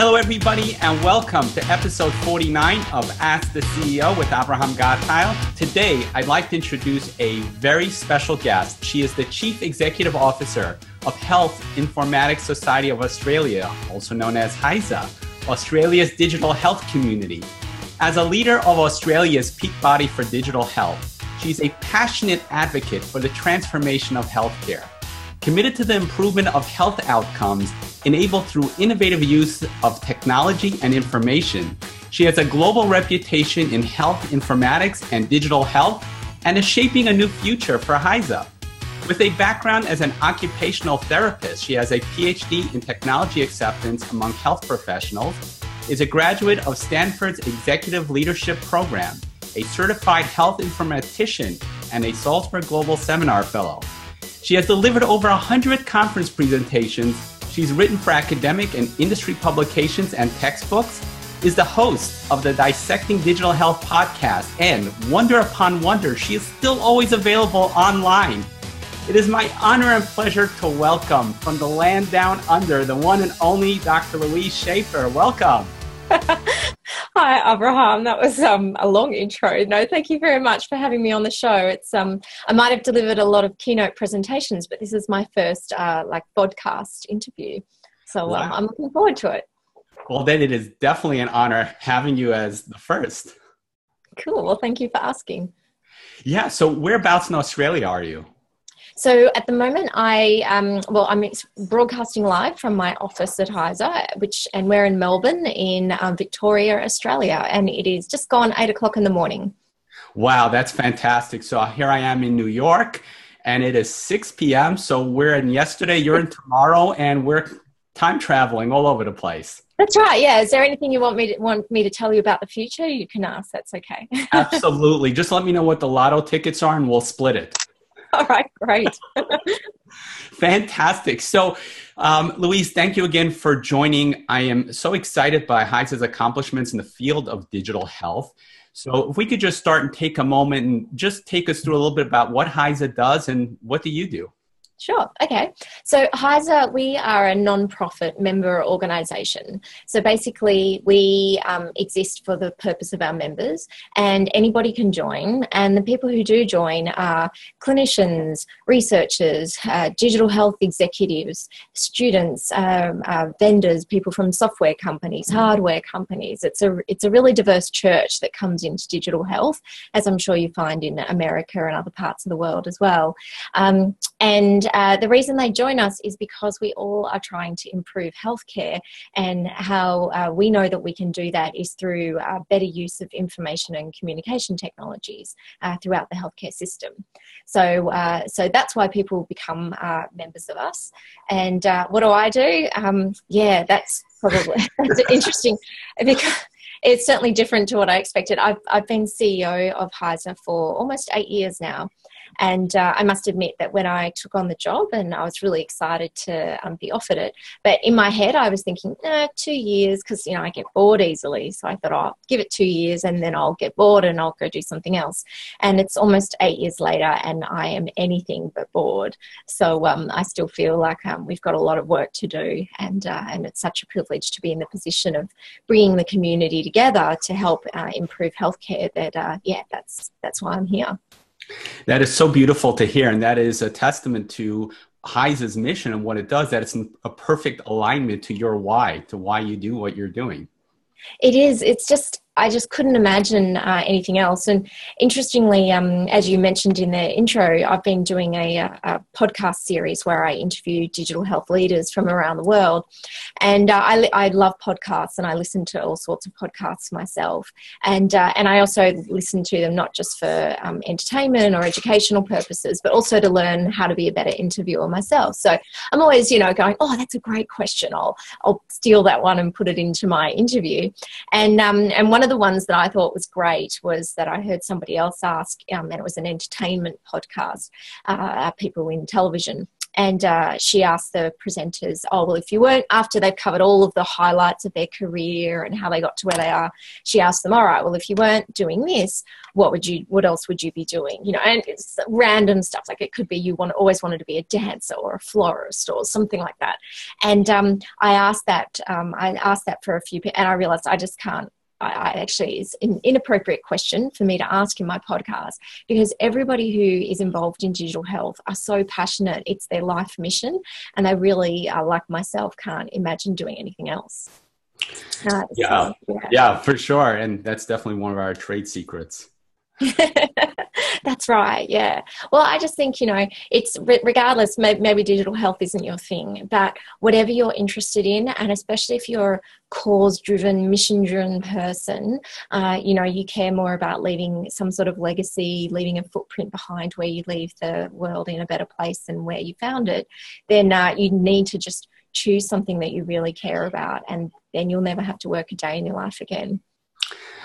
Hello, everybody, and welcome to episode 49 of Ask the CEO with Abraham Gottheil. Today, I'd like to introduce a very special guest. She is the Chief Executive Officer of Health Informatics Society of Australia, also known as HISA, Australia's digital health community. As a leader of Australia's peak body for digital health, she's a passionate advocate for the transformation of healthcare committed to the improvement of health outcomes enabled through innovative use of technology and information. She has a global reputation in health informatics and digital health and is shaping a new future for HISA. With a background as an occupational therapist, she has a PhD in technology acceptance among health professionals, is a graduate of Stanford's Executive Leadership Program, a certified health informatician, and a Salzburg Global Seminar Fellow. She has delivered over 100 conference presentations. She's written for academic and industry publications and textbooks, is the host of the Dissecting Digital Health podcast, and wonder upon wonder, she is still always available online. It is my honor and pleasure to welcome from the land down under the one and only Dr. Louise Schaper. Welcome. Hi, Abraham. That was um, a long intro. No, thank you very much for having me on the show. It's um, I might have delivered a lot of keynote presentations, but this is my first uh, like podcast interview, so um, wow. um, I'm looking forward to it. Well, then it is definitely an honor having you as the first. Cool. Well, thank you for asking. Yeah. So, whereabouts in Australia are you? So at the moment, I um, well, I'm broadcasting live from my office at HISA, which and we're in Melbourne, in um, Victoria, Australia, and it is just gone eight o'clock in the morning. Wow, that's fantastic! So here I am in New York, and it is six p.m. So we're in yesterday, you're in tomorrow, and we're time traveling all over the place. That's right. Yeah. Is there anything you want me to want me to tell you about the future? You can ask. That's okay. Absolutely. Just let me know what the lotto tickets are, and we'll split it. All right, great. Fantastic. So, um, Louise, thank you again for joining. I am so excited by HISA's accomplishments in the field of digital health. So, if we could just start and take a moment and just take us through a little bit about what HISA does and what do you do? Sure. Okay. So HISA, we are a non-profit member organisation. So basically, we um, exist for the purpose of our members, and anybody can join. And the people who do join are clinicians, researchers, uh, digital health executives, students, um, uh, vendors, people from software companies, hardware companies. It's a it's a really diverse church that comes into digital health, as I'm sure you find in America and other parts of the world as well. Um, and uh, the reason they join us is because we all are trying to improve healthcare, and how uh, we know that we can do that is through uh, better use of information and communication technologies uh, throughout the healthcare system. So, uh, so that's why people become uh, members of us. And what do I do? Um, yeah, that's probably that's interesting because it's certainly different to what I expected. I've, I've been CEO of HISA for almost eight years now. And uh, I must admit that when I took on the job, and I was really excited to um, be offered it, but in my head I was thinking, eh, two years, because you know I get bored easily. So I thought, I'll oh, give it two years, and then I'll get bored and I'll go do something else. And it's almost eight years later, and I am anything but bored. So um, I still feel like um, we've got a lot of work to do, and uh, and it's such a privilege to be in the position of bringing the community together to help uh, improve healthcare. That uh, yeah, that's that's why I'm here. That is so beautiful to hear, and that is a testament to HISA's mission and what it does. That it's a perfect alignment to your why, to why you do what you're doing. It is. It's just I just couldn't imagine uh, anything else. And interestingly, um, as you mentioned in the intro, I've been doing a, a, podcast series where I interview digital health leaders from around the world. And uh, I, I love podcasts and I listen to all sorts of podcasts myself. And, uh, and I also listen to them not just for um, entertainment or educational purposes, but also to learn how to be a better interviewer myself. So I'm always, you know, going, oh, that's a great question. I'll, I'll steal that one and put it into my interview. And, um, and one of of the ones that I thought was great was that I heard somebody else ask, um, and it was an entertainment podcast, uh, people in television And uh, she asked the presenters, oh, well, if you weren't, after they've covered all of the highlights of their career and how they got to where they are, she asked them, all right, well, if you weren't doing this, what would you, what else would you be doing? You know, and it's random stuff. Like it could be you want, always wanted to be a dancer or a florist or something like that. And um, I asked that, um, I asked that for a few people and I realized I just can't I, I actually is an inappropriate question for me to ask in my podcast because everybody who is involved in digital health are so passionate. It's their life mission, and they really, uh, like myself, can't imagine doing anything else. Uh, yeah. So, yeah, yeah, for sure, and that's definitely one of our trade secrets. That's right. Yeah. Well, I just think, you know, it's regardless, maybe digital health isn't your thing, but whatever you're interested in, and especially if you're a cause driven, mission driven person, uh, you know, you care more about leaving some sort of legacy, leaving a footprint behind where you leave the world in a better place than where you found it, then uh, you need to just choose something that you really care about, and then you'll never have to work a day in your life again.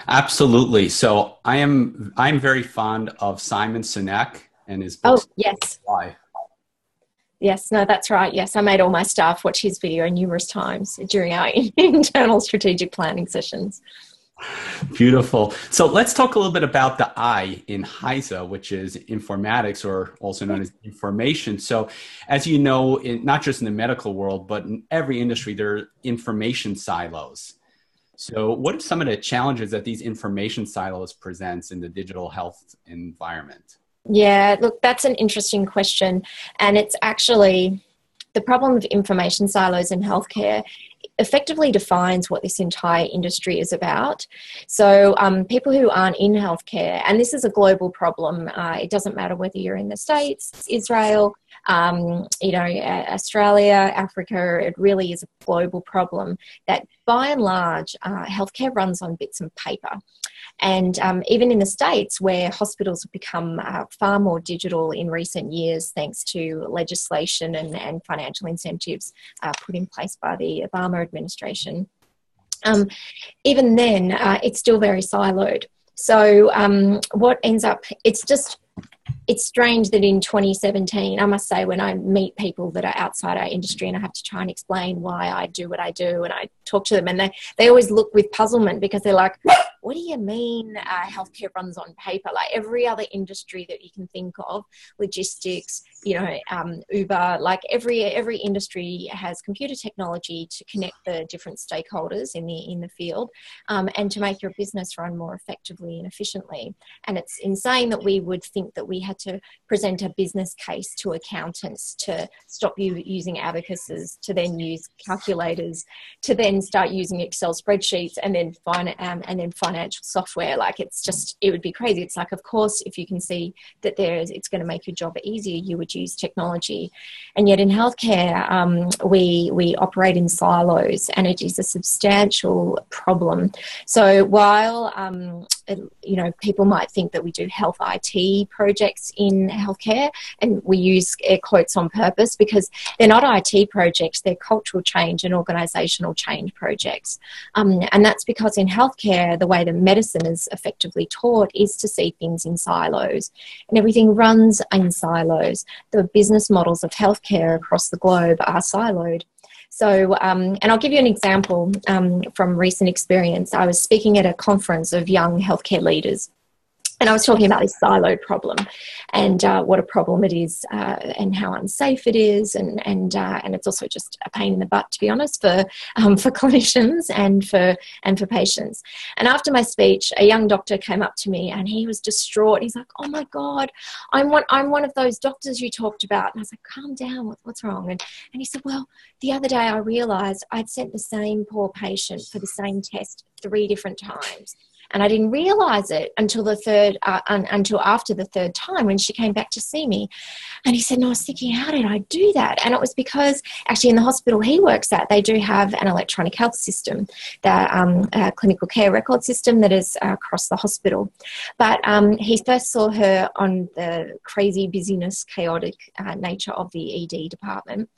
Absolutely. So I am I'm very fond of Simon Sinek and his books. Oh yes. Why? Yes, no, that's right. Yes, I made all my staff watch his video numerous times during our internal strategic planning sessions. Beautiful. So let's talk a little bit about the I in HISA, which is informatics or also known as information. So, as you know, in, not just in the medical world, but in every industry, there are information silos. So, what are some of the challenges that these information silos presents in the digital health environment? Yeah, look, that's an interesting question, and it's actually the problem of information silos in healthcare effectively defines what this entire industry is about. So, um, people who aren't in healthcare, and this is a global problem, uh, it doesn't matter whether you're in the States, Israel, um, you know, Australia, Africa, it really is a global problem that by and large, uh, healthcare runs on bits of paper. And um, even in the States, where hospitals have become uh, far more digital in recent years, thanks to legislation and, and financial incentives uh, put in place by the Obama administration, um, even then, uh, it's still very siloed. So, um, what ends up, it's just it's strange that in 2017, I must say, when I meet people that are outside our industry and I have to try and explain why I do what I do, and I talk to them, and they, they always look with puzzlement because they're like, what do you mean uh, healthcare runs on paper? Like every other industry that you can think of, logistics, you know, um, Uber, like every every industry has computer technology to connect the different stakeholders in the in the field, um, and to make your business run more effectively and efficiently. And it's insane that we would think that we had to present a business case to accountants to stop you using abacuses, to then use calculators, to then start using Excel spreadsheets, and then find um, and then financial software. Like it's just, it would be crazy. It's like, of course, if you can see that there's, it's going to make your job easier, you would use technology. And yet in healthcare, um, we, we operate in silos and it is a substantial problem. So while, um, you know, people might think that we do health IT projects in healthcare and we use air quotes on purpose because they're not IT projects, they're cultural change and organizational change projects. Um, and that's because in healthcare, the way that medicine is effectively taught is to see things in silos. And everything runs in silos. The business models of healthcare across the globe are siloed. So, um, and I'll give you an example um, from recent experience. I was speaking at a conference of young healthcare leaders and I was talking about this silo problem and uh, what a problem it is uh, and how unsafe it is. And, and, uh, and it's also just a pain in the butt, to be honest, for, um, for clinicians and for, and for patients. And after my speech, a young doctor came up to me and he was distraught. He's like, oh my God, I'm one, I'm one of those doctors you talked about. And I was like, calm down, what, what's wrong? And, and he said, well, the other day I realized I'd sent the same poor patient for the same test three different times and I didn't realize it until the third, uh, un- until after the third time when she came back to see me. And he said, No, I was thinking, how did I do that? And it was because actually in the hospital he works at, they do have an electronic health system, the um, clinical care record system that is uh, across the hospital. But um, he first saw her on the crazy busyness, chaotic uh, nature of the ED department.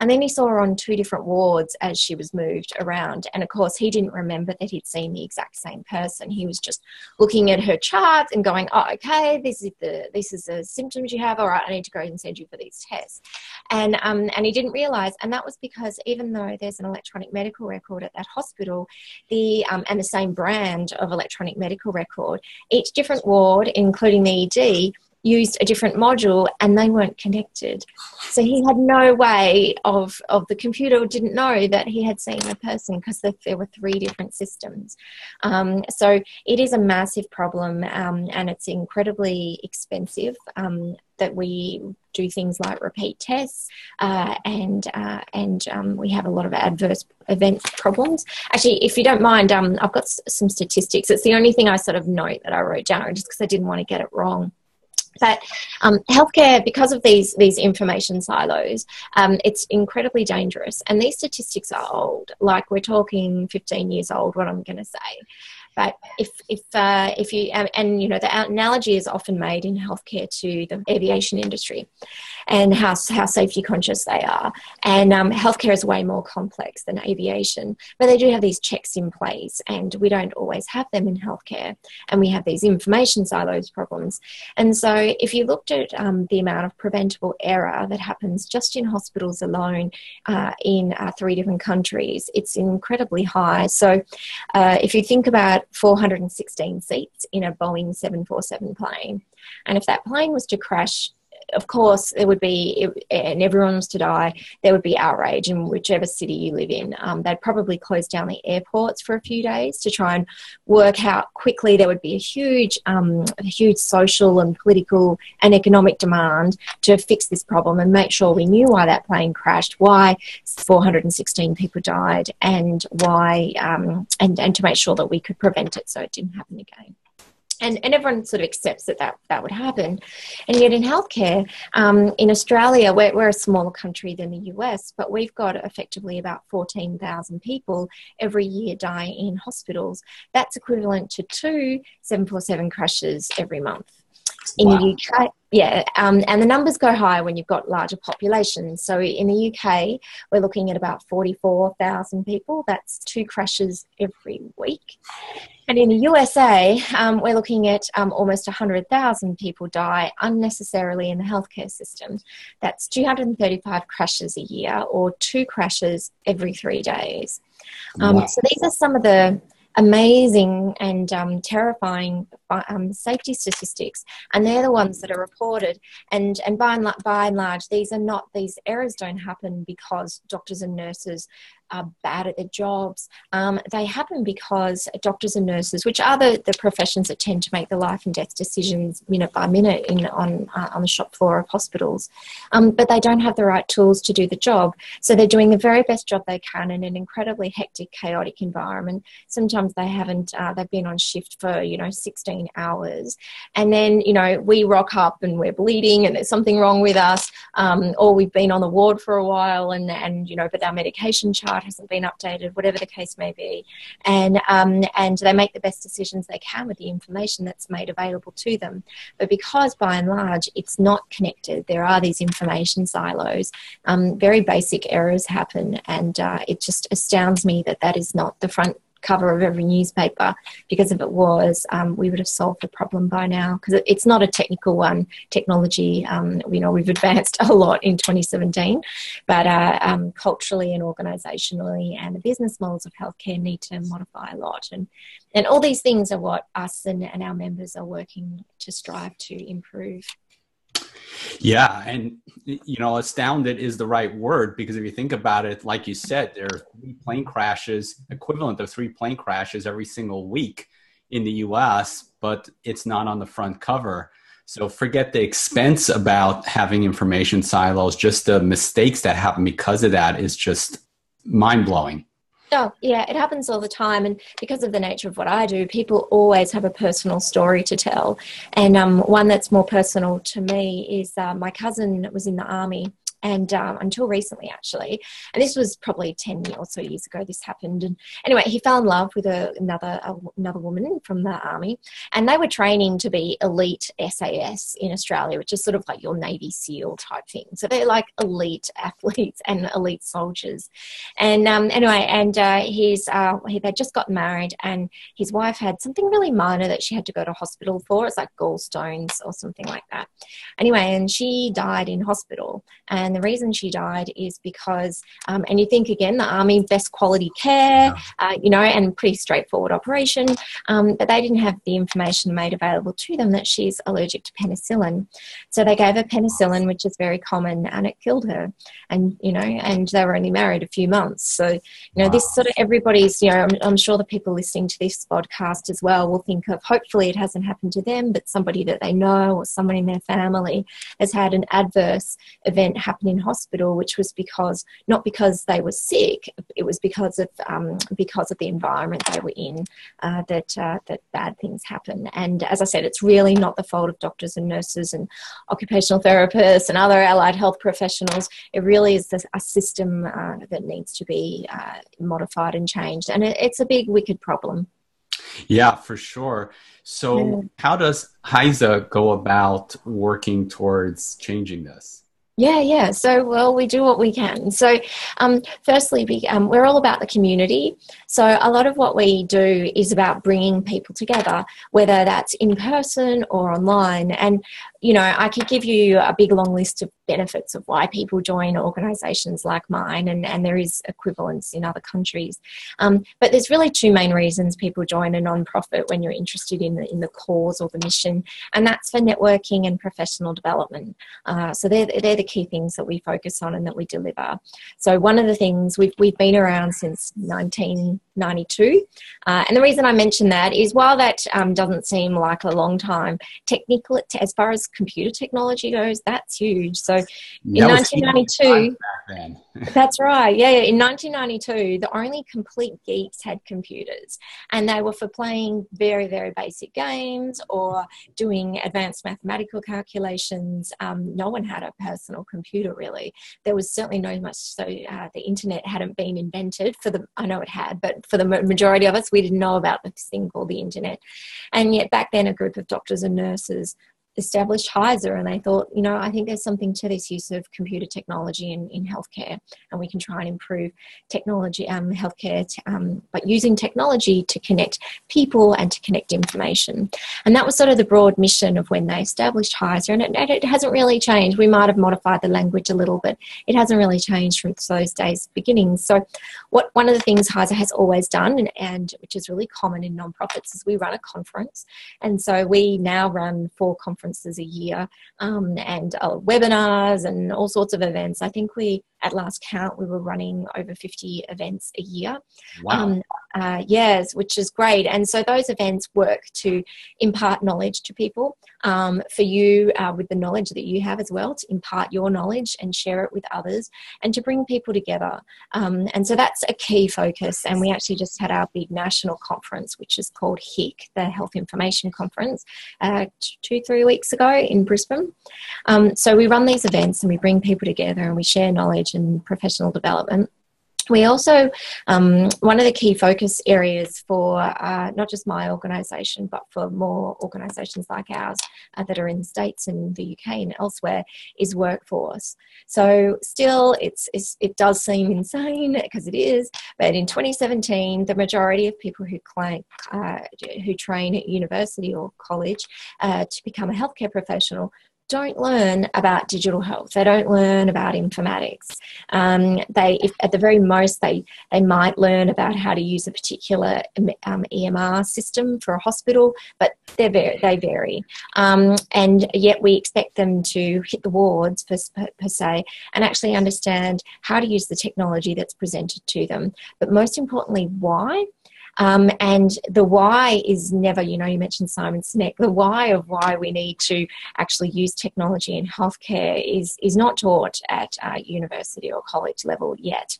And then he saw her on two different wards as she was moved around. And of course, he didn't remember that he'd seen the exact same person. He he was just looking at her charts and going, "Oh, okay, this is the this is the symptoms you have. All right, I need to go and send you for these tests." And um, and he didn't realise, and that was because even though there's an electronic medical record at that hospital, the um, and the same brand of electronic medical record, each different ward, including the ED, used a different module and they weren't connected. So he had no way of, of the computer didn't know that he had seen a person because there were three different systems. Um, so it is a massive problem um, and it's incredibly expensive. Um, that we do things like repeat tests, uh, and uh, and um, we have a lot of adverse event problems. Actually, if you don't mind, um, I've got s- some statistics. It's the only thing I sort of note that I wrote down, just because I didn't want to get it wrong. But um, healthcare, because of these these information silos, um, it's incredibly dangerous. And these statistics are old. Like we're talking 15 years old. What I'm going to say. But if if uh, if you and you know the analogy is often made in healthcare to the aviation industry, and how how safety conscious they are. And um, healthcare is way more complex than aviation, but they do have these checks in place, and we don't always have them in healthcare. And we have these information silos problems. And so if you looked at um, the amount of preventable error that happens just in hospitals alone uh, in uh, three different countries, it's incredibly high. So uh, if you think about 416 seats in a Boeing 747 plane. And if that plane was to crash, of course, there would be, and everyone was to die, there would be outrage in whichever city you live in. Um, they'd probably close down the airports for a few days to try and work out quickly. There would be a huge, um, a huge social and political and economic demand to fix this problem and make sure we knew why that plane crashed, why 416 people died, and why, um, and, and to make sure that we could prevent it so it didn't happen again and, and everyone sort of accepts that that, that would happen. And yet in healthcare, um, in Australia, we're, we're a smaller country than the US, but we've got effectively about 14,000 people every year die in hospitals. That's equivalent to two 747 crashes every month. In wow. the UK, yeah, um, and the numbers go higher when you've got larger populations. So in the UK, we're looking at about 44,000 people. That's two crashes every week. And in the USA, um, we're looking at um, almost 100,000 people die unnecessarily in the healthcare system. That's 235 crashes a year or two crashes every three days. Um, wow. So these are some of the amazing and um, terrifying um, safety statistics, and they're the ones that are reported. And and by and, by and large, these are not these errors don't happen because doctors and nurses are bad at their jobs. Um, they happen because doctors and nurses, which are the, the professions that tend to make the life and death decisions minute by minute in, on, uh, on the shop floor of hospitals, um, but they don't have the right tools to do the job. So they're doing the very best job they can in an incredibly hectic, chaotic environment. Sometimes they haven't, uh, they've been on shift for, you know, 16 hours. And then, you know, we rock up and we're bleeding and there's something wrong with us, um, or we've been on the ward for a while and, and you know, but our medication chart chart hasn't been updated, whatever the case may be. And, um, and they make the best decisions they can with the information that's made available to them. But because by and large it's not connected, there are these information silos, um, very basic errors happen. And uh, it just astounds me that that is not the front cover of every newspaper because if it was, um, we would have solved the problem by now because it's not a technical one. Technology, um, you know, we've advanced a lot in 2017, but uh, um, culturally and organisationally and the business models of healthcare need to modify a lot. And, and all these things are what us and, and our members are working to strive to improve. Yeah, and you know, astounded is the right word because if you think about it, like you said, there are three plane crashes, equivalent of three plane crashes every single week in the U.S., but it's not on the front cover. So forget the expense about having information silos. Just the mistakes that happen because of that is just mind blowing. Oh, yeah, it happens all the time. And because of the nature of what I do, people always have a personal story to tell. And um, one that's more personal to me is uh, my cousin was in the army and um, until recently, actually. And this was probably 10 or so years ago, this happened. And anyway, he fell in love with a, another, a, another woman from the army, and they were training to be elite SAS in Australia, which is sort of like your Navy SEAL type thing. So they're like elite athletes and elite soldiers. And um, anyway, and uh, he's, uh, he, they just got married, and his wife had something really minor that she had to go to hospital for. It's like gallstones or something like that. Anyway, and she died in hospital. And the reason she died is because, um, and you think again, the army, best quality care, uh, you know, and pretty straightforward operation, um, but they didn't have the information made available to them that she's allergic to penicillin. So they gave her penicillin, which is very common, and it killed her. And, you know, and they were only married a few months. So, you know, wow. this sort of everybody's, you know, I'm, I'm sure the people listening to this podcast as well will think of hopefully it hasn't happened to them, but somebody that they know or someone in their family has had an adverse event happen in hospital, which was because not because they were sick, it was because of um, because of the environment they were in uh, that uh, that bad things happen. And as I said, it's really not the fault of doctors and nurses and occupational therapists and other allied health professionals. It really is a system uh, that needs to be uh, modified and changed, and it, it's a big wicked problem. Yeah, for sure. So, how does HISA go about working towards changing this? Yeah, yeah. So, well, we do what we can. So, um, firstly, we, um, we're all about the community. So, a lot of what we do is about bringing people together, whether that's in person or online. And you know, I could give you a big long list of benefits of why people join organisations like mine, and, and there is equivalence in other countries. Um, but there's really two main reasons people join a non-profit when you're interested in the, in the cause or the mission, and that's for networking and professional development. Uh, so they're, they're the key things that we focus on and that we deliver. So one of the things we've, we've been around since 1992, uh, and the reason I mention that is while that um, doesn't seem like a long time, technically, as far as computer technology goes, that's huge. So in 1992, that's right. Yeah, in 1992, the only complete geeks had computers, and they were for playing very, very basic games or doing advanced mathematical calculations. Um, no one had a personal computer really. There was certainly no much so uh, the internet hadn't been invented for the. I know it had, but for the majority of us, we didn't know about this thing called the internet. And yet back then, a group of doctors and nurses established HISA and they thought, you know, I think there's something to this use of computer technology in, in healthcare and we can try and improve technology, um, healthcare, to, um, but using technology to connect people and to connect information. And that was sort of the broad mission of when they established HISA and it, it hasn't really changed. We might have modified the language a little, but it hasn't really changed from those days beginnings. So what one of the things HISA has always done and, and which is really common in nonprofits is we run a conference. And so we now run four conferences conferences a year um, and uh, webinars and all sorts of events. I think we, at last count, we were running over 50 events a year. Wow. Um, uh, yes, which is great. And so those events work to impart knowledge to people. Um, for you, uh, with the knowledge that you have as well, to impart your knowledge and share it with others and to bring people together. Um, and so that's a key focus. And we actually just had our big national conference, which is called HIC, the Health Information Conference, uh, two, three weeks ago in Brisbane. Um, so we run these events and we bring people together and we share knowledge and professional development we also, um, one of the key focus areas for uh, not just my organisation, but for more organisations like ours uh, that are in the States and the UK and elsewhere, is workforce. So, still, it's, it's it does seem insane because it is, but in 2017, the majority of people who, claim, uh, who train at university or college uh, to become a healthcare professional don't learn about digital health. They don't learn about informatics. Um, they, if, at the very most, they they might learn about how to use a particular um, EMR system for a hospital, but they vary. They vary, um, and yet we expect them to hit the wards per, per se and actually understand how to use the technology that's presented to them. But most importantly, why um, and the why is never, you know, you mentioned Simon Sinek, the why of why we need to actually use technology in healthcare is, is not taught at uh, university or college level yet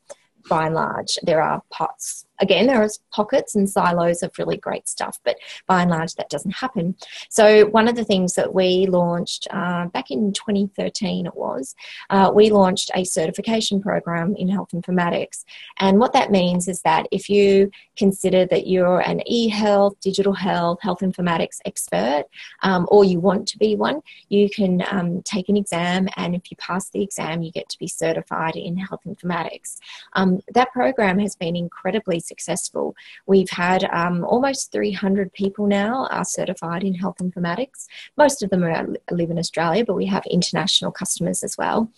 by and large. There are parts again, there are pockets and silos of really great stuff, but by and large, that doesn't happen. So, one of the things that we launched uh, back in 2013, it was, uh, we launched a certification program in health informatics. And what that means is that if you consider that you're an e health, digital health, health informatics expert, um, or you want to be one, you can um, take an exam, and if you pass the exam, you get to be certified in health informatics. Um, that program has been incredibly successful. We've had um, almost 300 people now are certified in health informatics. Most of them are, live in Australia, but we have international customers as well.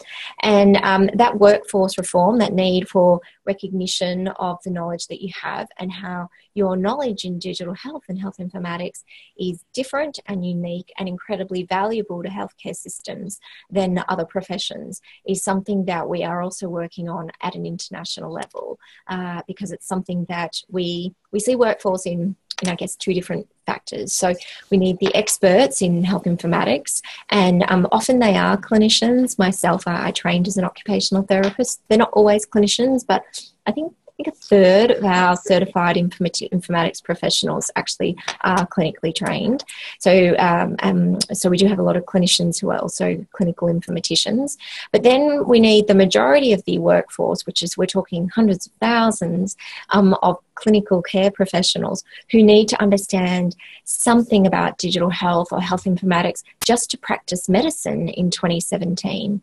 And um, that workforce reform, that need for recognition of the knowledge that you have and how your knowledge in digital health and health informatics is different and unique and incredibly valuable to healthcare systems than other professions is something that we are also working on at an international level uh, because it's something that we we see workforce in I guess, two different factors. So we need the experts in health informatics, and um, often they are clinicians. Myself, I, I trained as an occupational therapist. They're not always clinicians, but I think think a third of our certified informatics professionals actually are clinically trained. So, um, um, so we do have a lot of clinicians who are also clinical informaticians. But then we need the majority of the workforce, which is we're talking hundreds of thousands um, of clinical care professionals who need to understand something about digital health or health informatics just to practice medicine in 2017.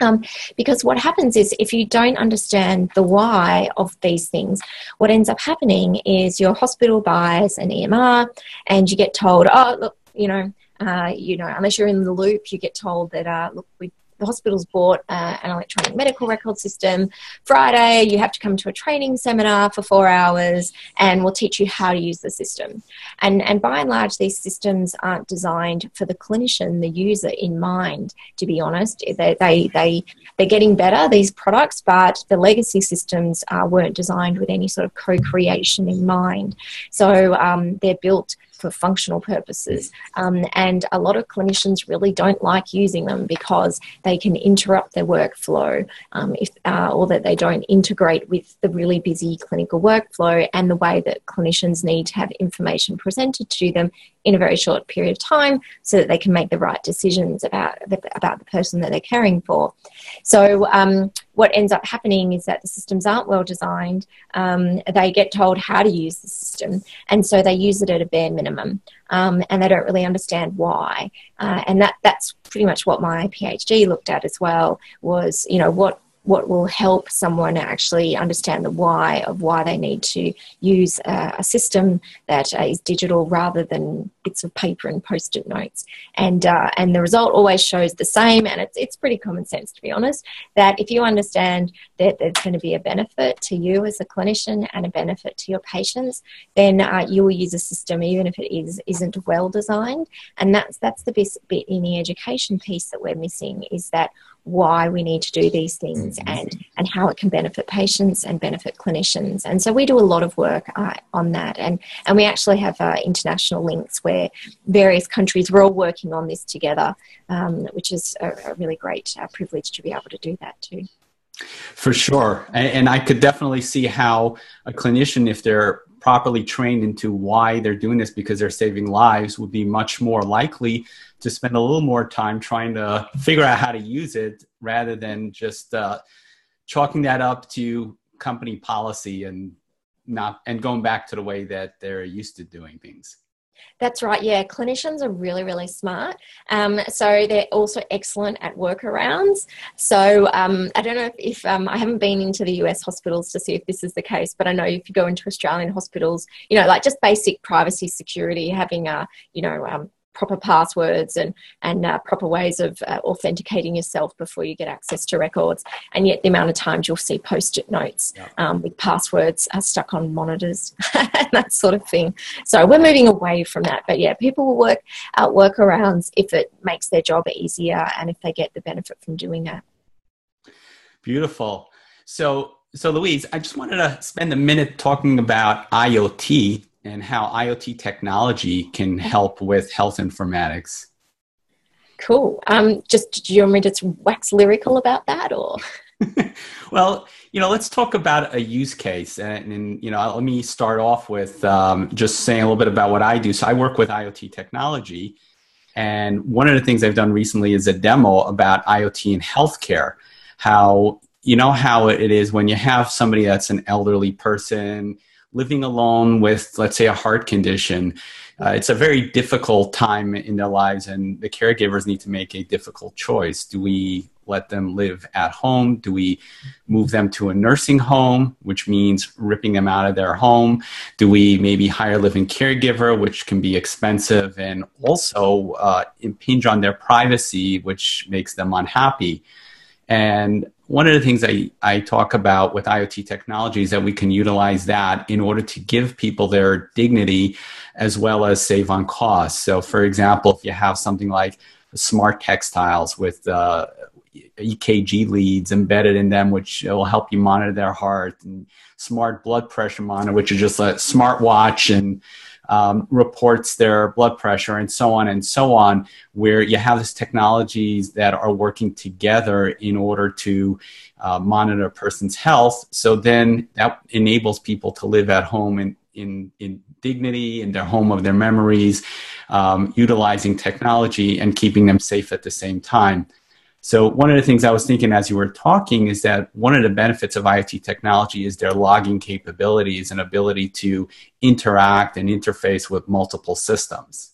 Um, because what happens is if you don't understand the why of these things, what ends up happening is your hospital buys an EMR and you get told, oh, look, you know, uh, you know, unless you're in the loop, you get told that, uh, look, we the hospital's bought uh, an electronic medical record system. Friday, you have to come to a training seminar for four hours, and we'll teach you how to use the system. And and by and large, these systems aren't designed for the clinician, the user in mind. To be honest, they they, they they're getting better these products, but the legacy systems uh, weren't designed with any sort of co-creation in mind. So um, they're built for functional purposes. Um, and a lot of clinicians really don't like using them because they can interrupt their workflow um, if, uh, or that they don't integrate with the really busy clinical workflow and the way that clinicians need to have information presented to them in a very short period of time so that they can make the right decisions about about the person that they're caring for. So um, what ends up happening is that the systems aren't well designed. Um, they get told how to use the system, and so they use it at a bare minimum, um, and they don't really understand why. Uh, and that that's pretty much what my PhD looked at as well. Was you know what what will help someone actually understand the why of why they need to use a, system that uh, is digital rather than bits of paper and post-it notes. And uh, and the result always shows the same, and it's it's pretty common sense to be honest. That if you understand that there's going to be a benefit to you as a clinician and a benefit to your patients, then uh, you will use a system even if it is isn't well designed. And that's that's the best bit in the education piece that we're missing is that why we need to do these things mm-hmm. and and how it can benefit patients and benefit clinicians. And so we do a lot of work uh, on that. And and we actually have uh, international links where various countries we're all working on this together um, which is a, a really great uh, privilege to be able to do that too. For sure. And, and i could definitely see how a clinician if they're properly trained into why they're doing this because they're saving lives would be much more likely to spend a little more time trying to figure out how to use it rather than just uh, chalking that up to company policy and not and going back to the way that they're used to doing things. That's right. Yeah, clinicians are really, really smart. Um, so they're also excellent at workarounds. So um, I don't know if, if um, I haven't been into the US hospitals to see if this is the case, but I know if you go into Australian hospitals, you know, like just basic privacy security, having a, you know, um, proper passwords and and uh, proper ways of uh, authenticating yourself before you get access to records. And yet, the amount of times you'll see post-it notes yeah. um, with passwords uh, stuck on monitors, and that sort of thing. So we're moving away from that. But yeah, people will work out workarounds if it makes their job easier and if they get the benefit from doing that. Beautiful. So so Louise, I just wanted to spend a minute talking about IoT and how IoT technology can help with health informatics. Cool. Um, just do you want me to wax lyrical about that, or? well, you know, let's talk about a use case, and, and you know, let me start off with um, just saying a little bit about what I do. So I work with IoT technology, and one of the things I've done recently is a demo about IoT in healthcare. How you know how it is when you have somebody that's an elderly person living alone with, let's say, a heart condition. Uh, it's a very difficult time in their lives, and the caregivers need to make a difficult choice. Do we let them live at home? Do we move them to a nursing home, which means ripping them out of their home? Do we maybe hire a living caregiver, which can be expensive and also uh, impinge on their privacy, which makes them unhappy? And one of the things I, I talk about with IoT technology is that we can utilize that in order to give people their dignity as well as save on costs. So, for example, if you have something like smart textiles with uh, EKG leads embedded in them, which will help you monitor their heart, and smart blood pressure monitor, which is just a smart watch and um, reports their blood pressure, and so on and so on, where you have these technologies that are working together in order to uh, monitor a person's health. So then that enables people to live at home in, in, dignity in their home of their memories, um, utilizing technology and keeping them safe at the same time. So one of the things I was thinking as you were talking is that one of the benefits of IoT technology is their logging capabilities and ability to interact and interface with multiple systems.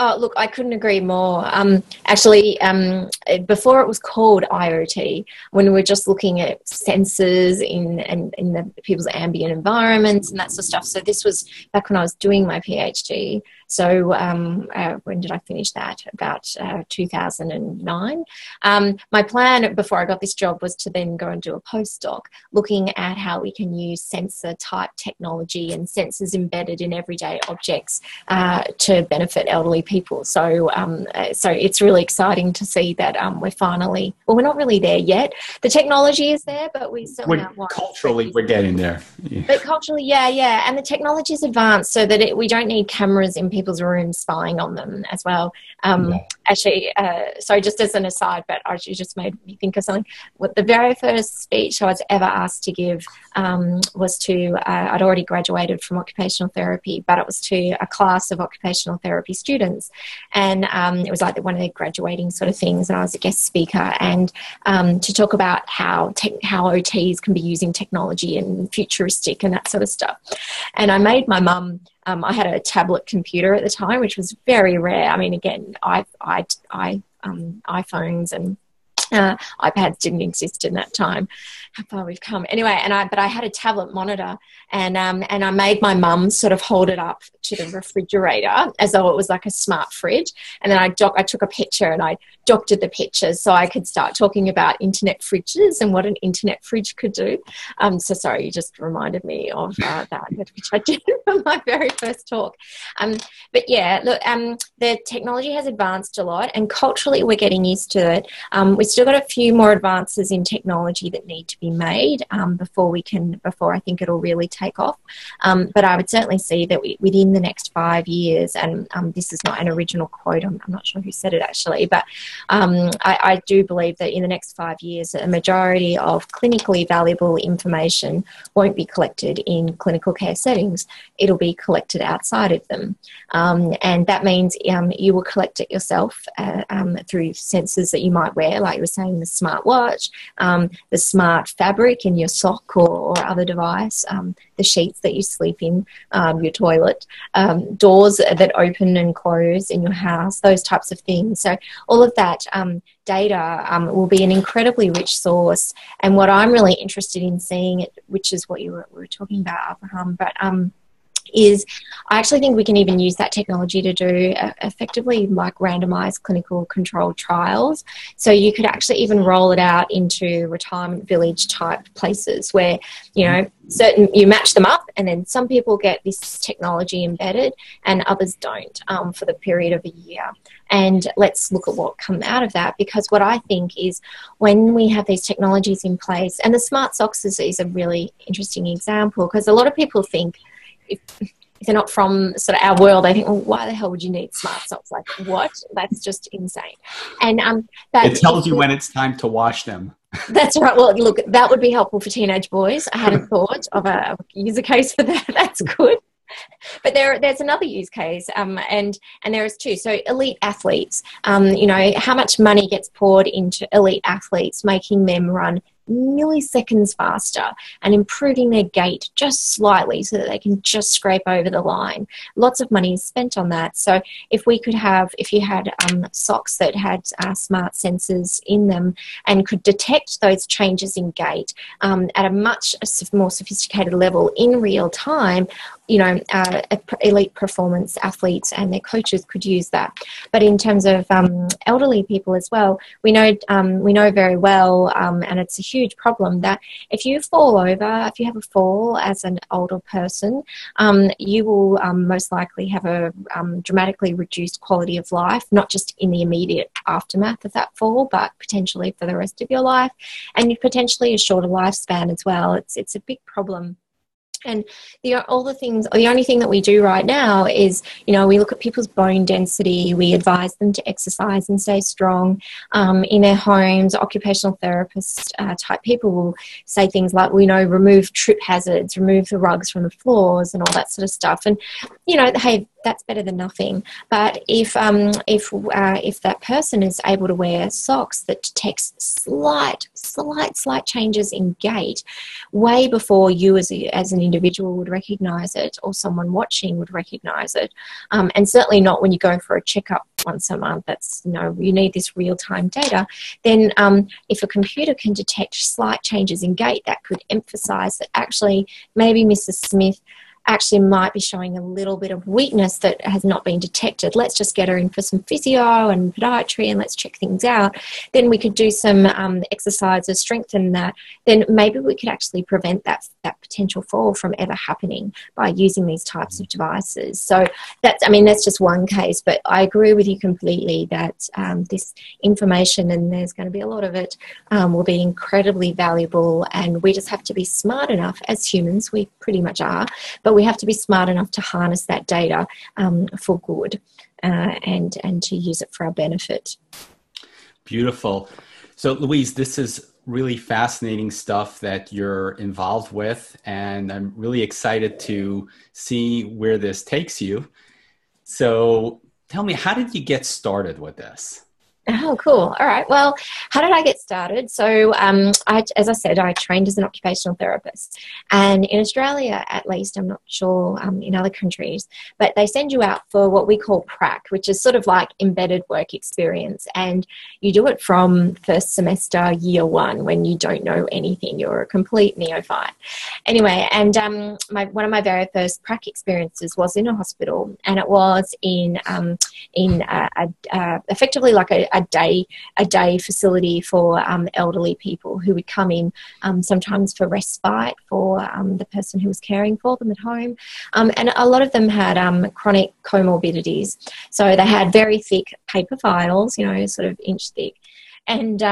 Oh, look, I couldn't agree more. Um, actually, um, before it was called IoT, when we were just looking at sensors in, in, in the people's ambient environments and that sort of stuff. So this was back when I was doing my PhD. So um, uh, when did I finish that? About uh, 2009. Um, my plan before I got this job was to then go and do a postdoc looking at how we can use sensor type technology and sensors embedded in everyday objects uh, to benefit elderly people. So, um, uh, so it's really exciting to see that um, we're finally, well, we're not really there yet. The technology is there, but we still we're, culturally we're getting there. Yeah. But culturally, yeah, yeah, and the technology is advanced so that it, we don't need cameras in people's rooms spying on them as well. Um, yeah. Actually, uh, sorry, just as an aside, but actually just made me think of something. What the very first speech I was ever asked to give um, was to, uh, I'd already graduated from occupational therapy, but it was to a class of occupational therapy students. And um, it was like one of the graduating sort of things, and I was a guest speaker, and um, to talk about how, te- how OTs can be using technology and futuristic and that sort of stuff. And I made my mum um, I had a tablet computer at the time, which was very rare. I mean, again, I, I, I um, iPhones and uh, iPads didn't exist in that time. How far we've come. Anyway, and I but I had a tablet monitor, and um, and I made my mum sort of hold it up to the refrigerator as though it was like a smart fridge, and then I doc- I took a picture and I doctored the pictures so I could start talking about internet fridges and what an internet fridge could do. Um, so sorry, you just reminded me of uh, that, which I did for my very first talk. Um, but yeah, look, um, the technology has advanced a lot, and culturally we're getting used to it. Um, we're still got a few more advances in technology that need to be made um, before we can, before I think it'll really take off. Um, but I would certainly see that we, within the next five years, and um, this is not an original quote, I'm, I'm, not sure who said it actually, but um, I, I do believe that in the next five years, a majority of clinically valuable information won't be collected in clinical care settings. It'll be collected outside of them. Um, and that means um, you will collect it yourself uh, through sensors that you might wear, like saying the smartwatch, um, the smart fabric in your sock or, or other device, um, the sheets that you sleep in, um, your toilet, um, doors that open and close in your house, those types of things. So all of that um, data um, will be an incredibly rich source. And what I'm really interested in seeing, which is what you were, were talking about, Abraham, but is I actually think we can even use that technology to do uh, effectively like randomized clinical controlled trials. So you could actually even roll it out into retirement village type places where, you know, certain you match them up and then some people get this technology embedded and others don't um, for the period of a year and let's look at what come out of that because what i think is when we have these technologies in place and the smart socks is, is a really interesting example because a lot of people think if if they're not from sort of our world, they think, well, why the hell would you need smart socks? Like, what? That's just insane. And um, it tells you when it's time to wash them. That's right. Well, look, that would be helpful for teenage boys. I hadn't thought of a user case for that. That's good. But there, there's another use case, um, and and there is two. So elite athletes, um, you know, how much money gets poured into elite athletes, making them run milliseconds faster and improving their gait just slightly so that they can just scrape over the line. Lots of money is spent on that. So if we could have, if you had um, socks that had uh, smart sensors in them and could detect those changes in gait um, at a much more sophisticated level in real time, you know, uh, elite performance athletes and their coaches could use that. But in terms of um, elderly people as well, we know um, we know very well, um, and it's a huge problem that if you fall over, if you have a fall as an older person, um, you will um, most likely have a um, dramatically reduced quality of life, not just in the immediate aftermath of that fall, but potentially for the rest of your life, and you potentially a shorter lifespan as well. It's it's a big problem and the all the things the only thing that we do right now is you know we look at people's bone density we advise them to exercise and stay strong. Um, in their homes occupational therapist uh, type people will say things like we know remove trip hazards remove the rugs from the floors and all that sort of stuff. And you know hey that's better than nothing. But if um, if uh, if that person is able to wear socks that detects slight, slight, slight changes in gait, way before you as a, as an individual would recognise it, or someone watching would recognise it, um, and certainly not when you go for a checkup once a month. That's you know you need this real time data. Then um, if a computer can detect slight changes in gait, that could emphasise that actually maybe Mrs. Smith actually might be showing a little bit of weakness that has not been detected. Let's just get her in for some physio and podiatry and let's check things out. Then we could do some um, exercises, strengthen that. Then maybe we could actually prevent that, that potential fall from ever happening by using these types of devices. So that's, I mean, that's just one case, but I agree with you completely that um, this information, and there's going to be a lot of it, um, will be incredibly valuable. And we just have to be smart enough as humans, we pretty much are, but we have to be smart enough to harness that data um, for good uh, and and to use it for our benefit. Beautiful. So, Louise, this is really fascinating stuff that you're involved with, and I'm really excited to see where this takes you. So, tell me, how did you get started with this? Oh, cool. All right. Well, how did I get started? So, um, I, as I said, I trained as an occupational therapist. And in Australia, at least, I'm not sure um, in other countries, but they send you out for what we call prac, which is sort of like embedded work experience. And you do it from first semester, year one, when you don't know anything. You're a complete neophyte. Anyway, and um, my, one of my very first prac experiences was in a hospital, and it was in, um, in a, a, a, effectively like a a day a day facility for um, elderly people who would come in um, sometimes for respite for um, the person who was caring for them at home, and a lot of them had chronic comorbidities. So they had very thick paper files, you know, sort of inch thick, and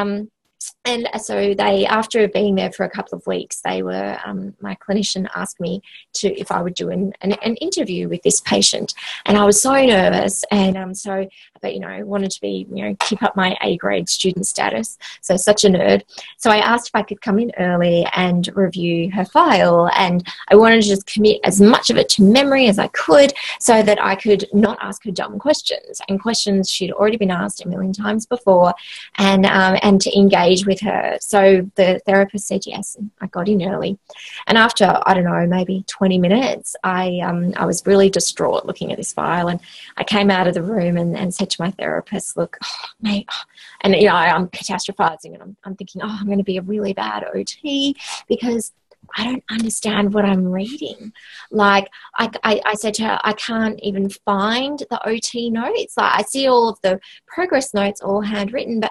and so they after being there for a couple of weeks they were um, my clinician asked me to if i would do an, an, an, interview with this patient. And i was so nervous and um, so but you know wanted to be you know keep up my a grade student status. So such a nerd. So i asked if i could come in early and review her file and i wanted to just commit as much of it to memory as i could so that i could not ask her dumb questions and questions she'd already been asked a million times before. And um, and to engage with her so the therapist said yes i got in early and after i don't know maybe 20 minutes i um, i was really distraught looking at this file and i came out of the room and, and said said to my therapist, look, oh, mate, oh. and you know, I'm catastrophizing and I'm, I'm thinking, oh, I'm going to be a really bad OT because I don't understand what I'm reading. Like I, I, I, said to her, I can't even find the OT notes. Like I see all of the progress notes all handwritten, but